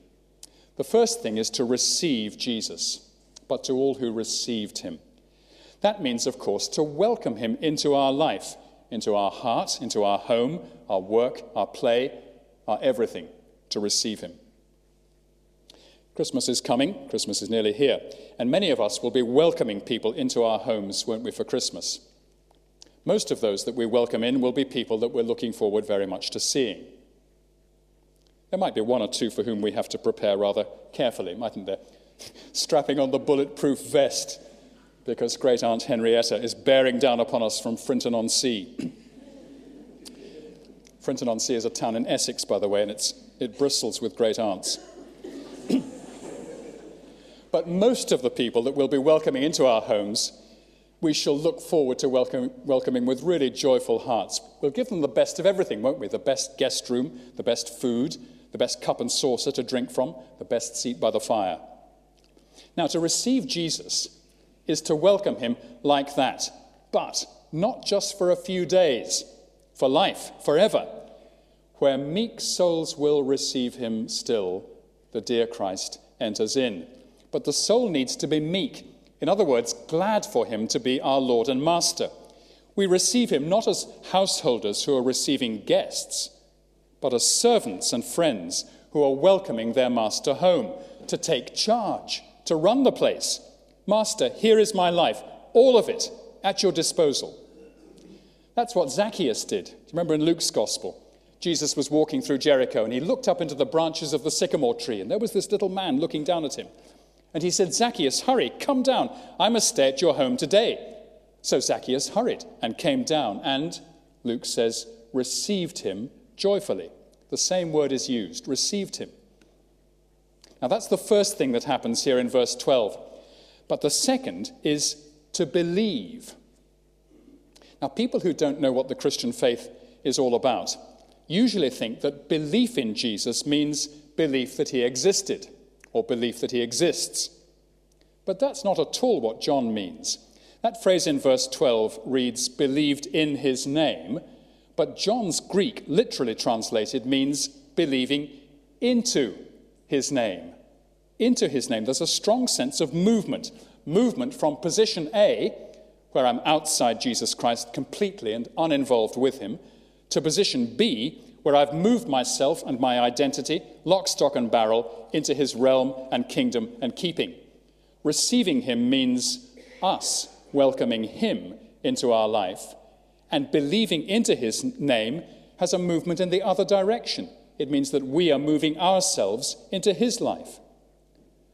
The first thing is to receive Jesus, but to all who received him. That means, of course, to welcome him into our life, into our heart, into our home, our work, our play, our everything, to receive him. Christmas is coming, Christmas is nearly here, and many of us will be welcoming people into our homes, won't we, for Christmas? Most of those that we welcome in will be people that we're looking forward very much to seeing. There might be one or two for whom we have to prepare rather carefully, mightn't there? Strapping on the bulletproof vest because great Aunt Henrietta is bearing down upon us from Frinton on Sea. Frinton on Sea is a town in Essex, by the way, and it bristles with great aunts. But most of the people that we'll be welcoming into our homes, we shall look forward to welcome, welcoming with really joyful hearts. We'll give them the best of everything, won't we? The best guest room, the best food, the best cup and saucer to drink from, the best seat by the fire. Now, to receive Jesus is to welcome him like that, but not just for a few days, for life, forever. Where meek souls will receive him still, the dear Christ enters in but the soul needs to be meek. In other words, glad for him to be our Lord and Master. We receive him not as householders who are receiving guests, but as servants and friends who are welcoming their master home, to take charge, to run the place. Master, here is my life, all of it at your disposal. That's what Zacchaeus did. Remember in Luke's gospel? Jesus was walking through Jericho and he looked up into the branches of the sycamore tree, and there was this little man looking down at him. And he said, Zacchaeus, hurry, come down. I must stay at your home today. So Zacchaeus hurried and came down, and, Luke says, received him joyfully. The same word is used, received him. Now that's the first thing that happens here in verse 12. But the second is to believe. Now, people who don't know what the Christian faith is all about usually think that belief in Jesus means belief that he existed or belief that he exists. But that's not at all what John means. That phrase in verse 12 reads, believed in his name, but John's Greek, literally translated, means believing into his name. Into his name. There's a strong sense of movement. Movement from position A, where I'm outside Jesus Christ completely and uninvolved with him, to position B, where I've moved myself and my identity, lock, stock, and barrel, into his realm and kingdom and keeping. Receiving him means us welcoming him into our life, and believing into his name has a movement in the other direction. It means that we are moving ourselves into his life.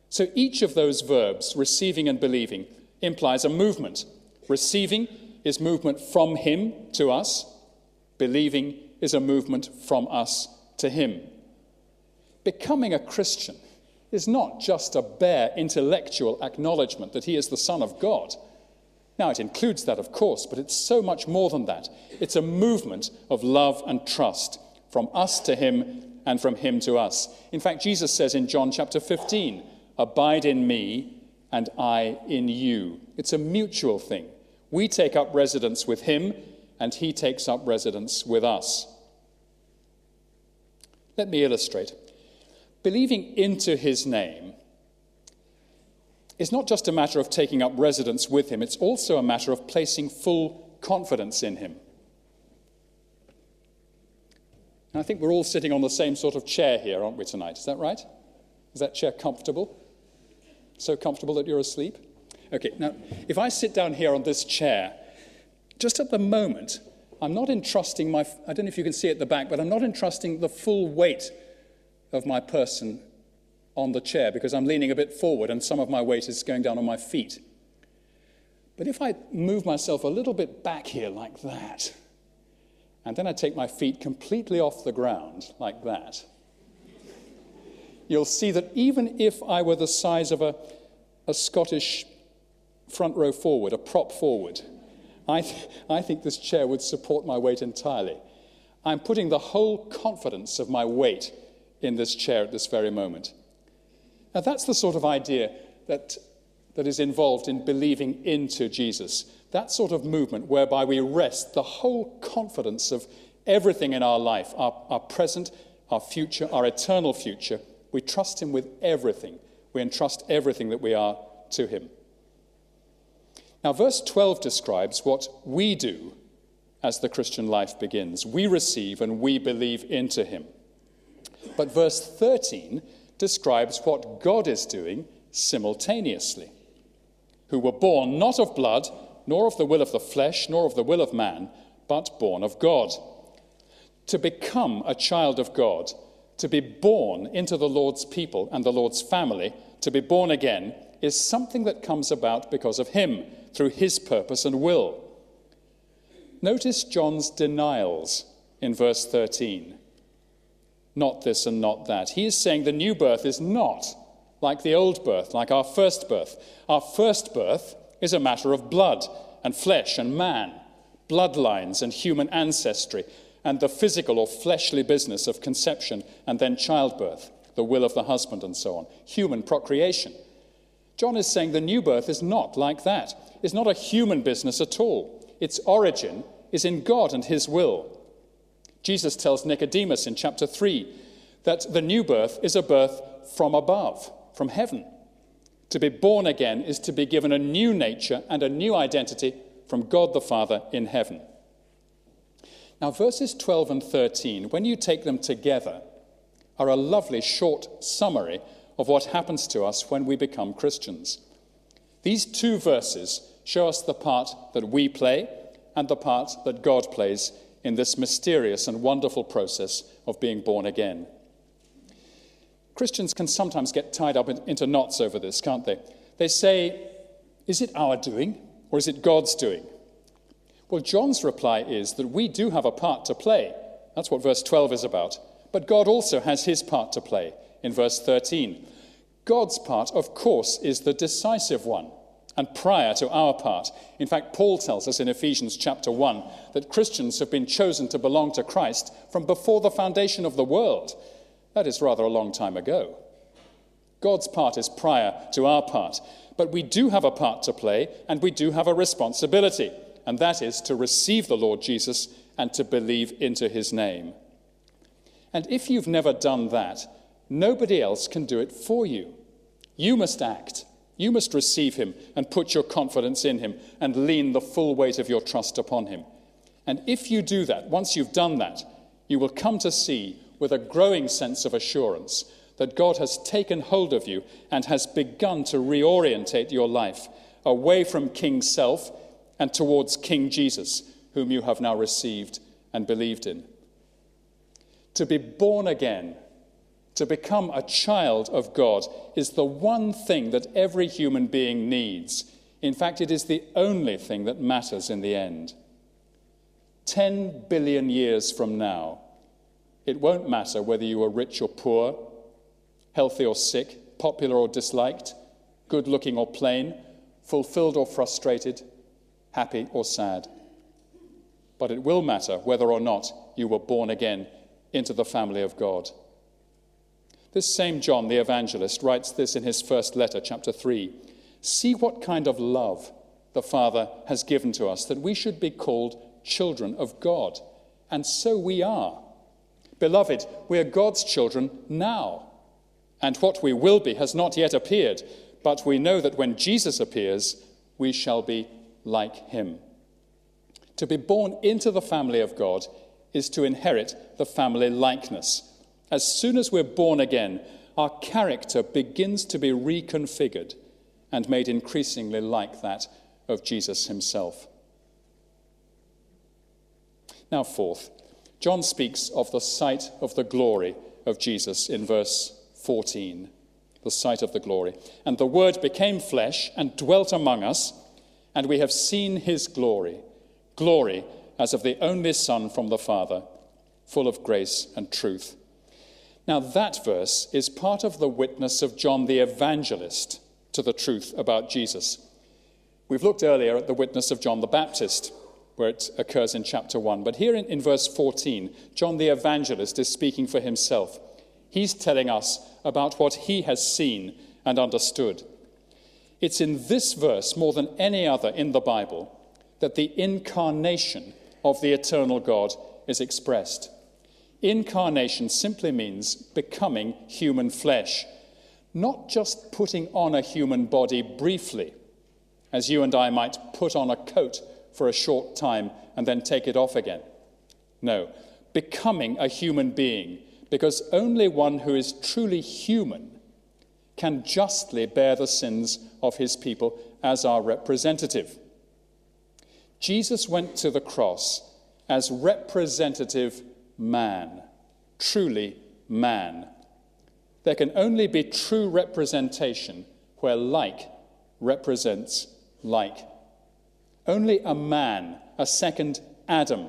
So each of those verbs, receiving and believing, implies a movement. Receiving is movement from him to us, believing is a movement from us to Him. Becoming a Christian is not just a bare intellectual acknowledgement that He is the Son of God. Now, it includes that, of course, but it's so much more than that. It's a movement of love and trust from us to Him and from Him to us. In fact, Jesus says in John chapter 15, Abide in me and I in you. It's a mutual thing. We take up residence with Him and he takes up residence with us. Let me illustrate. Believing into his name is not just a matter of taking up residence with him, it's also a matter of placing full confidence in him. And I think we're all sitting on the same sort of chair here, aren't we, tonight? Is that right? Is that chair comfortable? So comfortable that you're asleep? Okay, now, if I sit down here on this chair, just at the moment, I'm not entrusting my, I don't know if you can see at the back, but I'm not entrusting the full weight of my person on the chair because I'm leaning a bit forward and some of my weight is going down on my feet. But if I move myself a little bit back here like that, and then I take my feet completely off the ground like that, you'll see that even if I were the size of a, a Scottish front row forward, a prop forward, I, th- I think this chair would support my weight entirely. I'm putting the whole confidence of my weight in this chair at this very moment. Now, that's the sort of idea that that is involved in believing into Jesus. That sort of movement whereby we rest the whole confidence of everything in our life, our, our present, our future, our eternal future. We trust Him with everything. We entrust everything that we are to Him. Now, verse 12 describes what we do as the Christian life begins. We receive and we believe into Him. But verse 13 describes what God is doing simultaneously. Who were born not of blood, nor of the will of the flesh, nor of the will of man, but born of God. To become a child of God, to be born into the Lord's people and the Lord's family, to be born again, is something that comes about because of Him, through His purpose and will. Notice John's denials in verse 13. Not this and not that. He is saying the new birth is not like the old birth, like our first birth. Our first birth is a matter of blood and flesh and man, bloodlines and human ancestry, and the physical or fleshly business of conception and then childbirth, the will of the husband, and so on, human procreation. John is saying the new birth is not like that. It's not a human business at all. Its origin is in God and His will. Jesus tells Nicodemus in chapter 3 that the new birth is a birth from above, from heaven. To be born again is to be given a new nature and a new identity from God the Father in heaven. Now, verses 12 and 13, when you take them together, are a lovely short summary of what happens to us when we become Christians. These two verses show us the part that we play and the part that God plays in this mysterious and wonderful process of being born again. Christians can sometimes get tied up into knots over this, can't they? They say, Is it our doing or is it God's doing? Well, John's reply is that we do have a part to play. That's what verse 12 is about. But God also has his part to play in verse 13. God's part, of course, is the decisive one and prior to our part. In fact, Paul tells us in Ephesians chapter 1 that Christians have been chosen to belong to Christ from before the foundation of the world. That is rather a long time ago. God's part is prior to our part, but we do have a part to play and we do have a responsibility and that is to receive the Lord Jesus and to believe into his name. And if you've never done that, nobody else can do it for you. You must act. You must receive him and put your confidence in him and lean the full weight of your trust upon him. And if you do that, once you've done that, you will come to see with a growing sense of assurance that God has taken hold of you and has begun to reorientate your life away from King Self and towards King Jesus, whom you have now received and believed in. To be born again, to become a child of God, is the one thing that every human being needs. In fact, it is the only thing that matters in the end. 10 billion years from now, it won't matter whether you are rich or poor, healthy or sick, popular or disliked, good looking or plain, fulfilled or frustrated, happy or sad. But it will matter whether or not you were born again into the family of God. This same John the evangelist writes this in his first letter, chapter 3. See what kind of love the Father has given to us that we should be called children of God. And so we are. Beloved, we are God's children now. And what we will be has not yet appeared, but we know that when Jesus appears, we shall be like him. To be born into the family of God is to inherit the family likeness. As soon as we're born again, our character begins to be reconfigured and made increasingly like that of Jesus himself. Now, fourth, John speaks of the sight of the glory of Jesus in verse 14. The sight of the glory. And the Word became flesh and dwelt among us and we have seen his glory, glory as of the only Son from the Father, full of grace and truth. Now, that verse is part of the witness of John the evangelist to the truth about Jesus. We've looked earlier at the witness of John the Baptist, where it occurs in chapter 1. But here in, in verse 14, John the evangelist is speaking for himself. He's telling us about what he has seen and understood. It's in this verse, more than any other in the Bible, that the incarnation of the eternal God is expressed. Incarnation simply means becoming human flesh, not just putting on a human body briefly, as you and I might put on a coat for a short time and then take it off again. No, becoming a human being, because only one who is truly human can justly bear the sins of his people as our representative. Jesus went to the cross as representative man, truly man. There can only be true representation where like represents like. Only a man, a second Adam,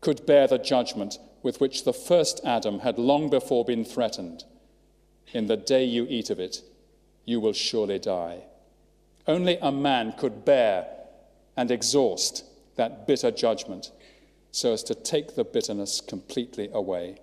could bear the judgment with which the first Adam had long before been threatened. In the day you eat of it, you will surely die. Only a man could bear and exhaust that bitter judgment so as to take the bitterness completely away.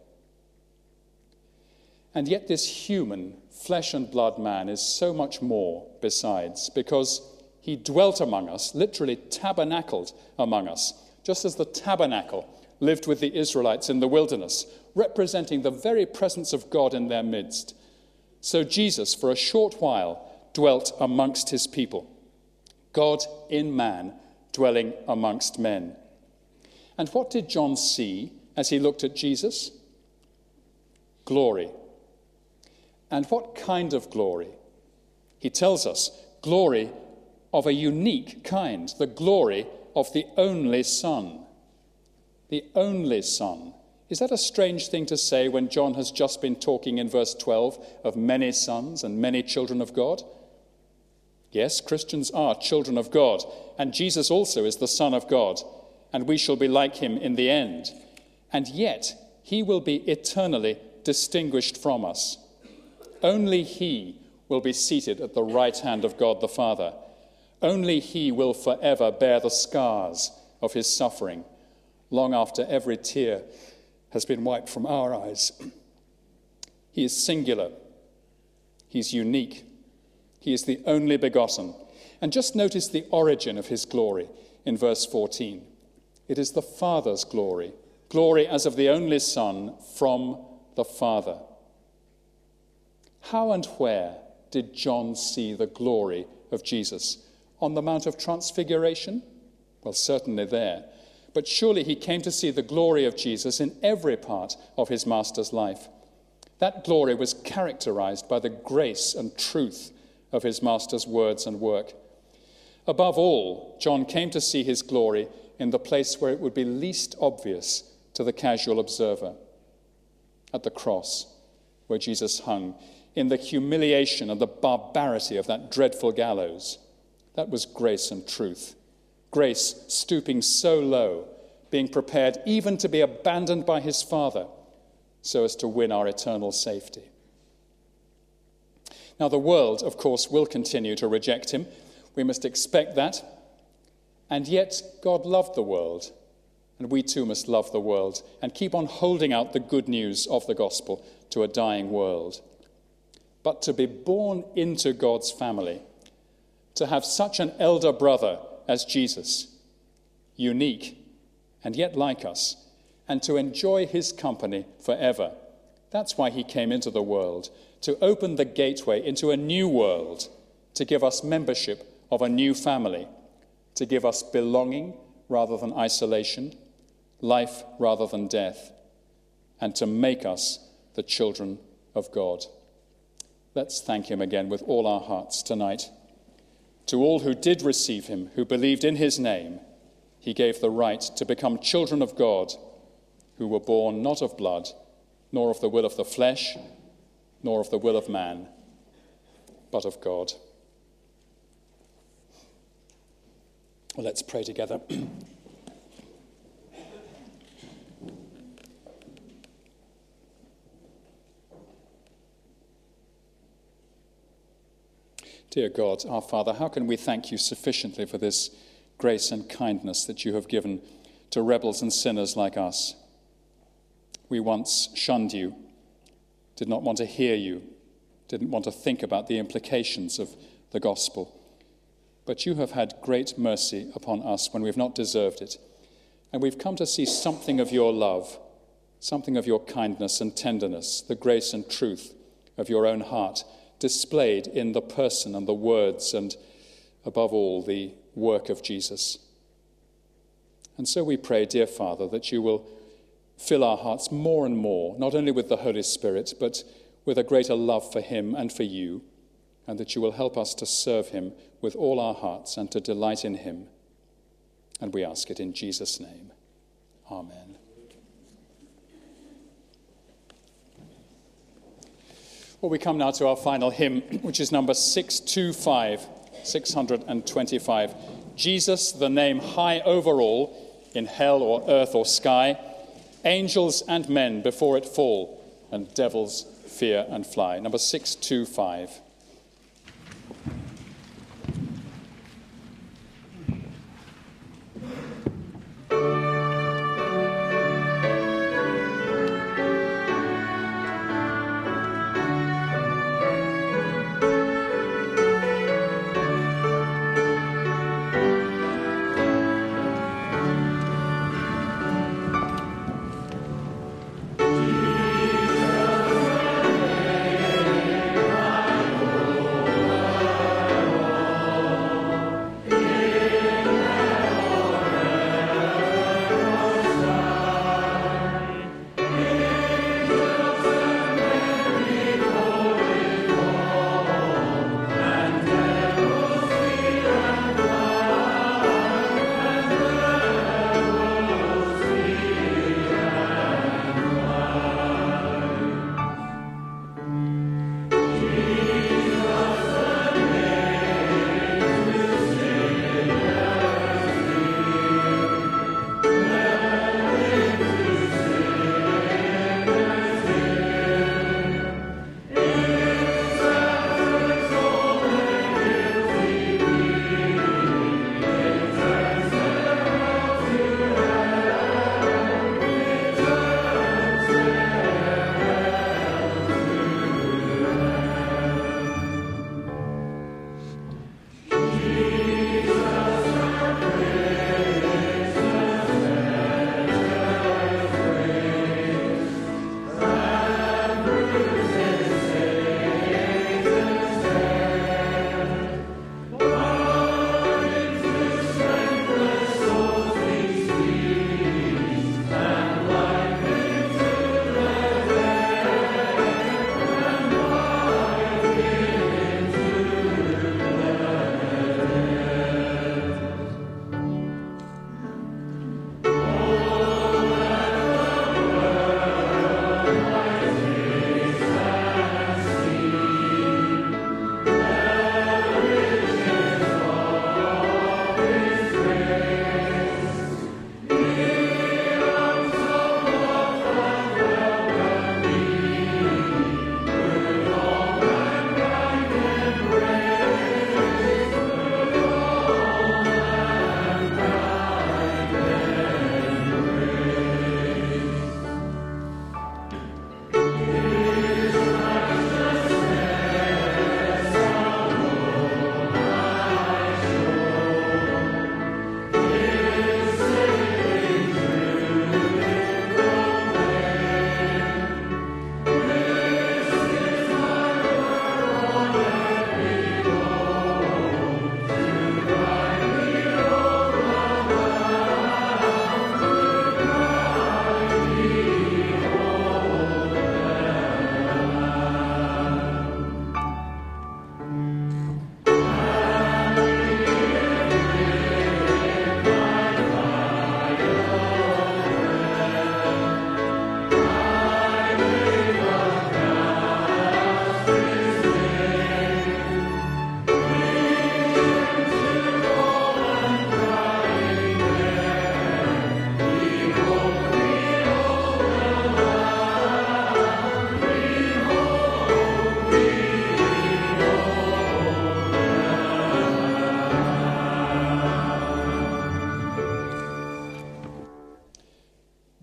And yet, this human, flesh and blood man is so much more besides, because he dwelt among us, literally tabernacled among us, just as the tabernacle lived with the Israelites in the wilderness, representing the very presence of God in their midst. So Jesus, for a short while, dwelt amongst his people. God in man, dwelling amongst men. And what did John see as he looked at Jesus? Glory. And what kind of glory? He tells us glory of a unique kind, the glory of the only Son. The only Son. Is that a strange thing to say when John has just been talking in verse 12 of many sons and many children of God? Yes, Christians are children of God, and Jesus also is the Son of God, and we shall be like him in the end. And yet, he will be eternally distinguished from us. Only he will be seated at the right hand of God the Father. Only he will forever bear the scars of his suffering, long after every tear has been wiped from our eyes. He is singular, he's unique, he is the only begotten. And just notice the origin of his glory in verse 14. It is the Father's glory, glory as of the only Son from the Father. How and where did John see the glory of Jesus? On the Mount of Transfiguration? Well, certainly there. But surely he came to see the glory of Jesus in every part of his Master's life. That glory was characterized by the grace and truth of his Master's words and work. Above all, John came to see his glory in the place where it would be least obvious to the casual observer at the cross, where Jesus hung, in the humiliation and the barbarity of that dreadful gallows. That was grace and truth. Grace stooping so low, being prepared even to be abandoned by his Father so as to win our eternal safety. Now, the world, of course, will continue to reject him. We must expect that. And yet, God loved the world, and we too must love the world and keep on holding out the good news of the gospel to a dying world. But to be born into God's family, to have such an elder brother as Jesus, unique and yet like us, and to enjoy his company forever. That's why he came into the world, to open the gateway into a new world, to give us membership of a new family, to give us belonging rather than isolation, life rather than death, and to make us the children of God. Let's thank him again with all our hearts tonight. To all who did receive him, who believed in his name, he gave the right to become children of God, who were born not of blood, nor of the will of the flesh, nor of the will of man, but of God. Well, let's pray together. Dear God, our Father, how can we thank you sufficiently for this grace and kindness that you have given to rebels and sinners like us? We once shunned you, did not want to hear you, didn't want to think about the implications of the gospel. But you have had great mercy upon us when we've not deserved it. And we've come to see something of your love, something of your kindness and tenderness, the grace and truth of your own heart, displayed in the person and the words and, above all, the work of Jesus. And so we pray, dear Father, that you will fill our hearts more and more, not only with the Holy Spirit, but with a greater love for Him and for you, and that you will help us to serve Him with all our hearts and to delight in Him. And we ask it in Jesus' name. Amen. Well, we come now to our final hymn, which is number 625, 625. Jesus, the name high over all, in hell or earth or sky, angels and men before it fall, and devils fear and fly. Number 625.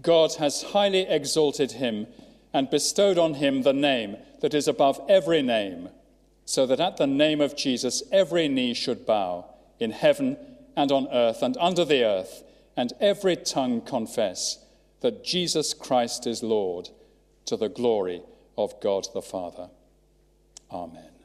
God has highly exalted him and bestowed on him the name that is above every name, so that at the name of Jesus every knee should bow, in heaven and on earth and under the earth, and every tongue confess that Jesus Christ is Lord, to the glory of God the Father. Amen.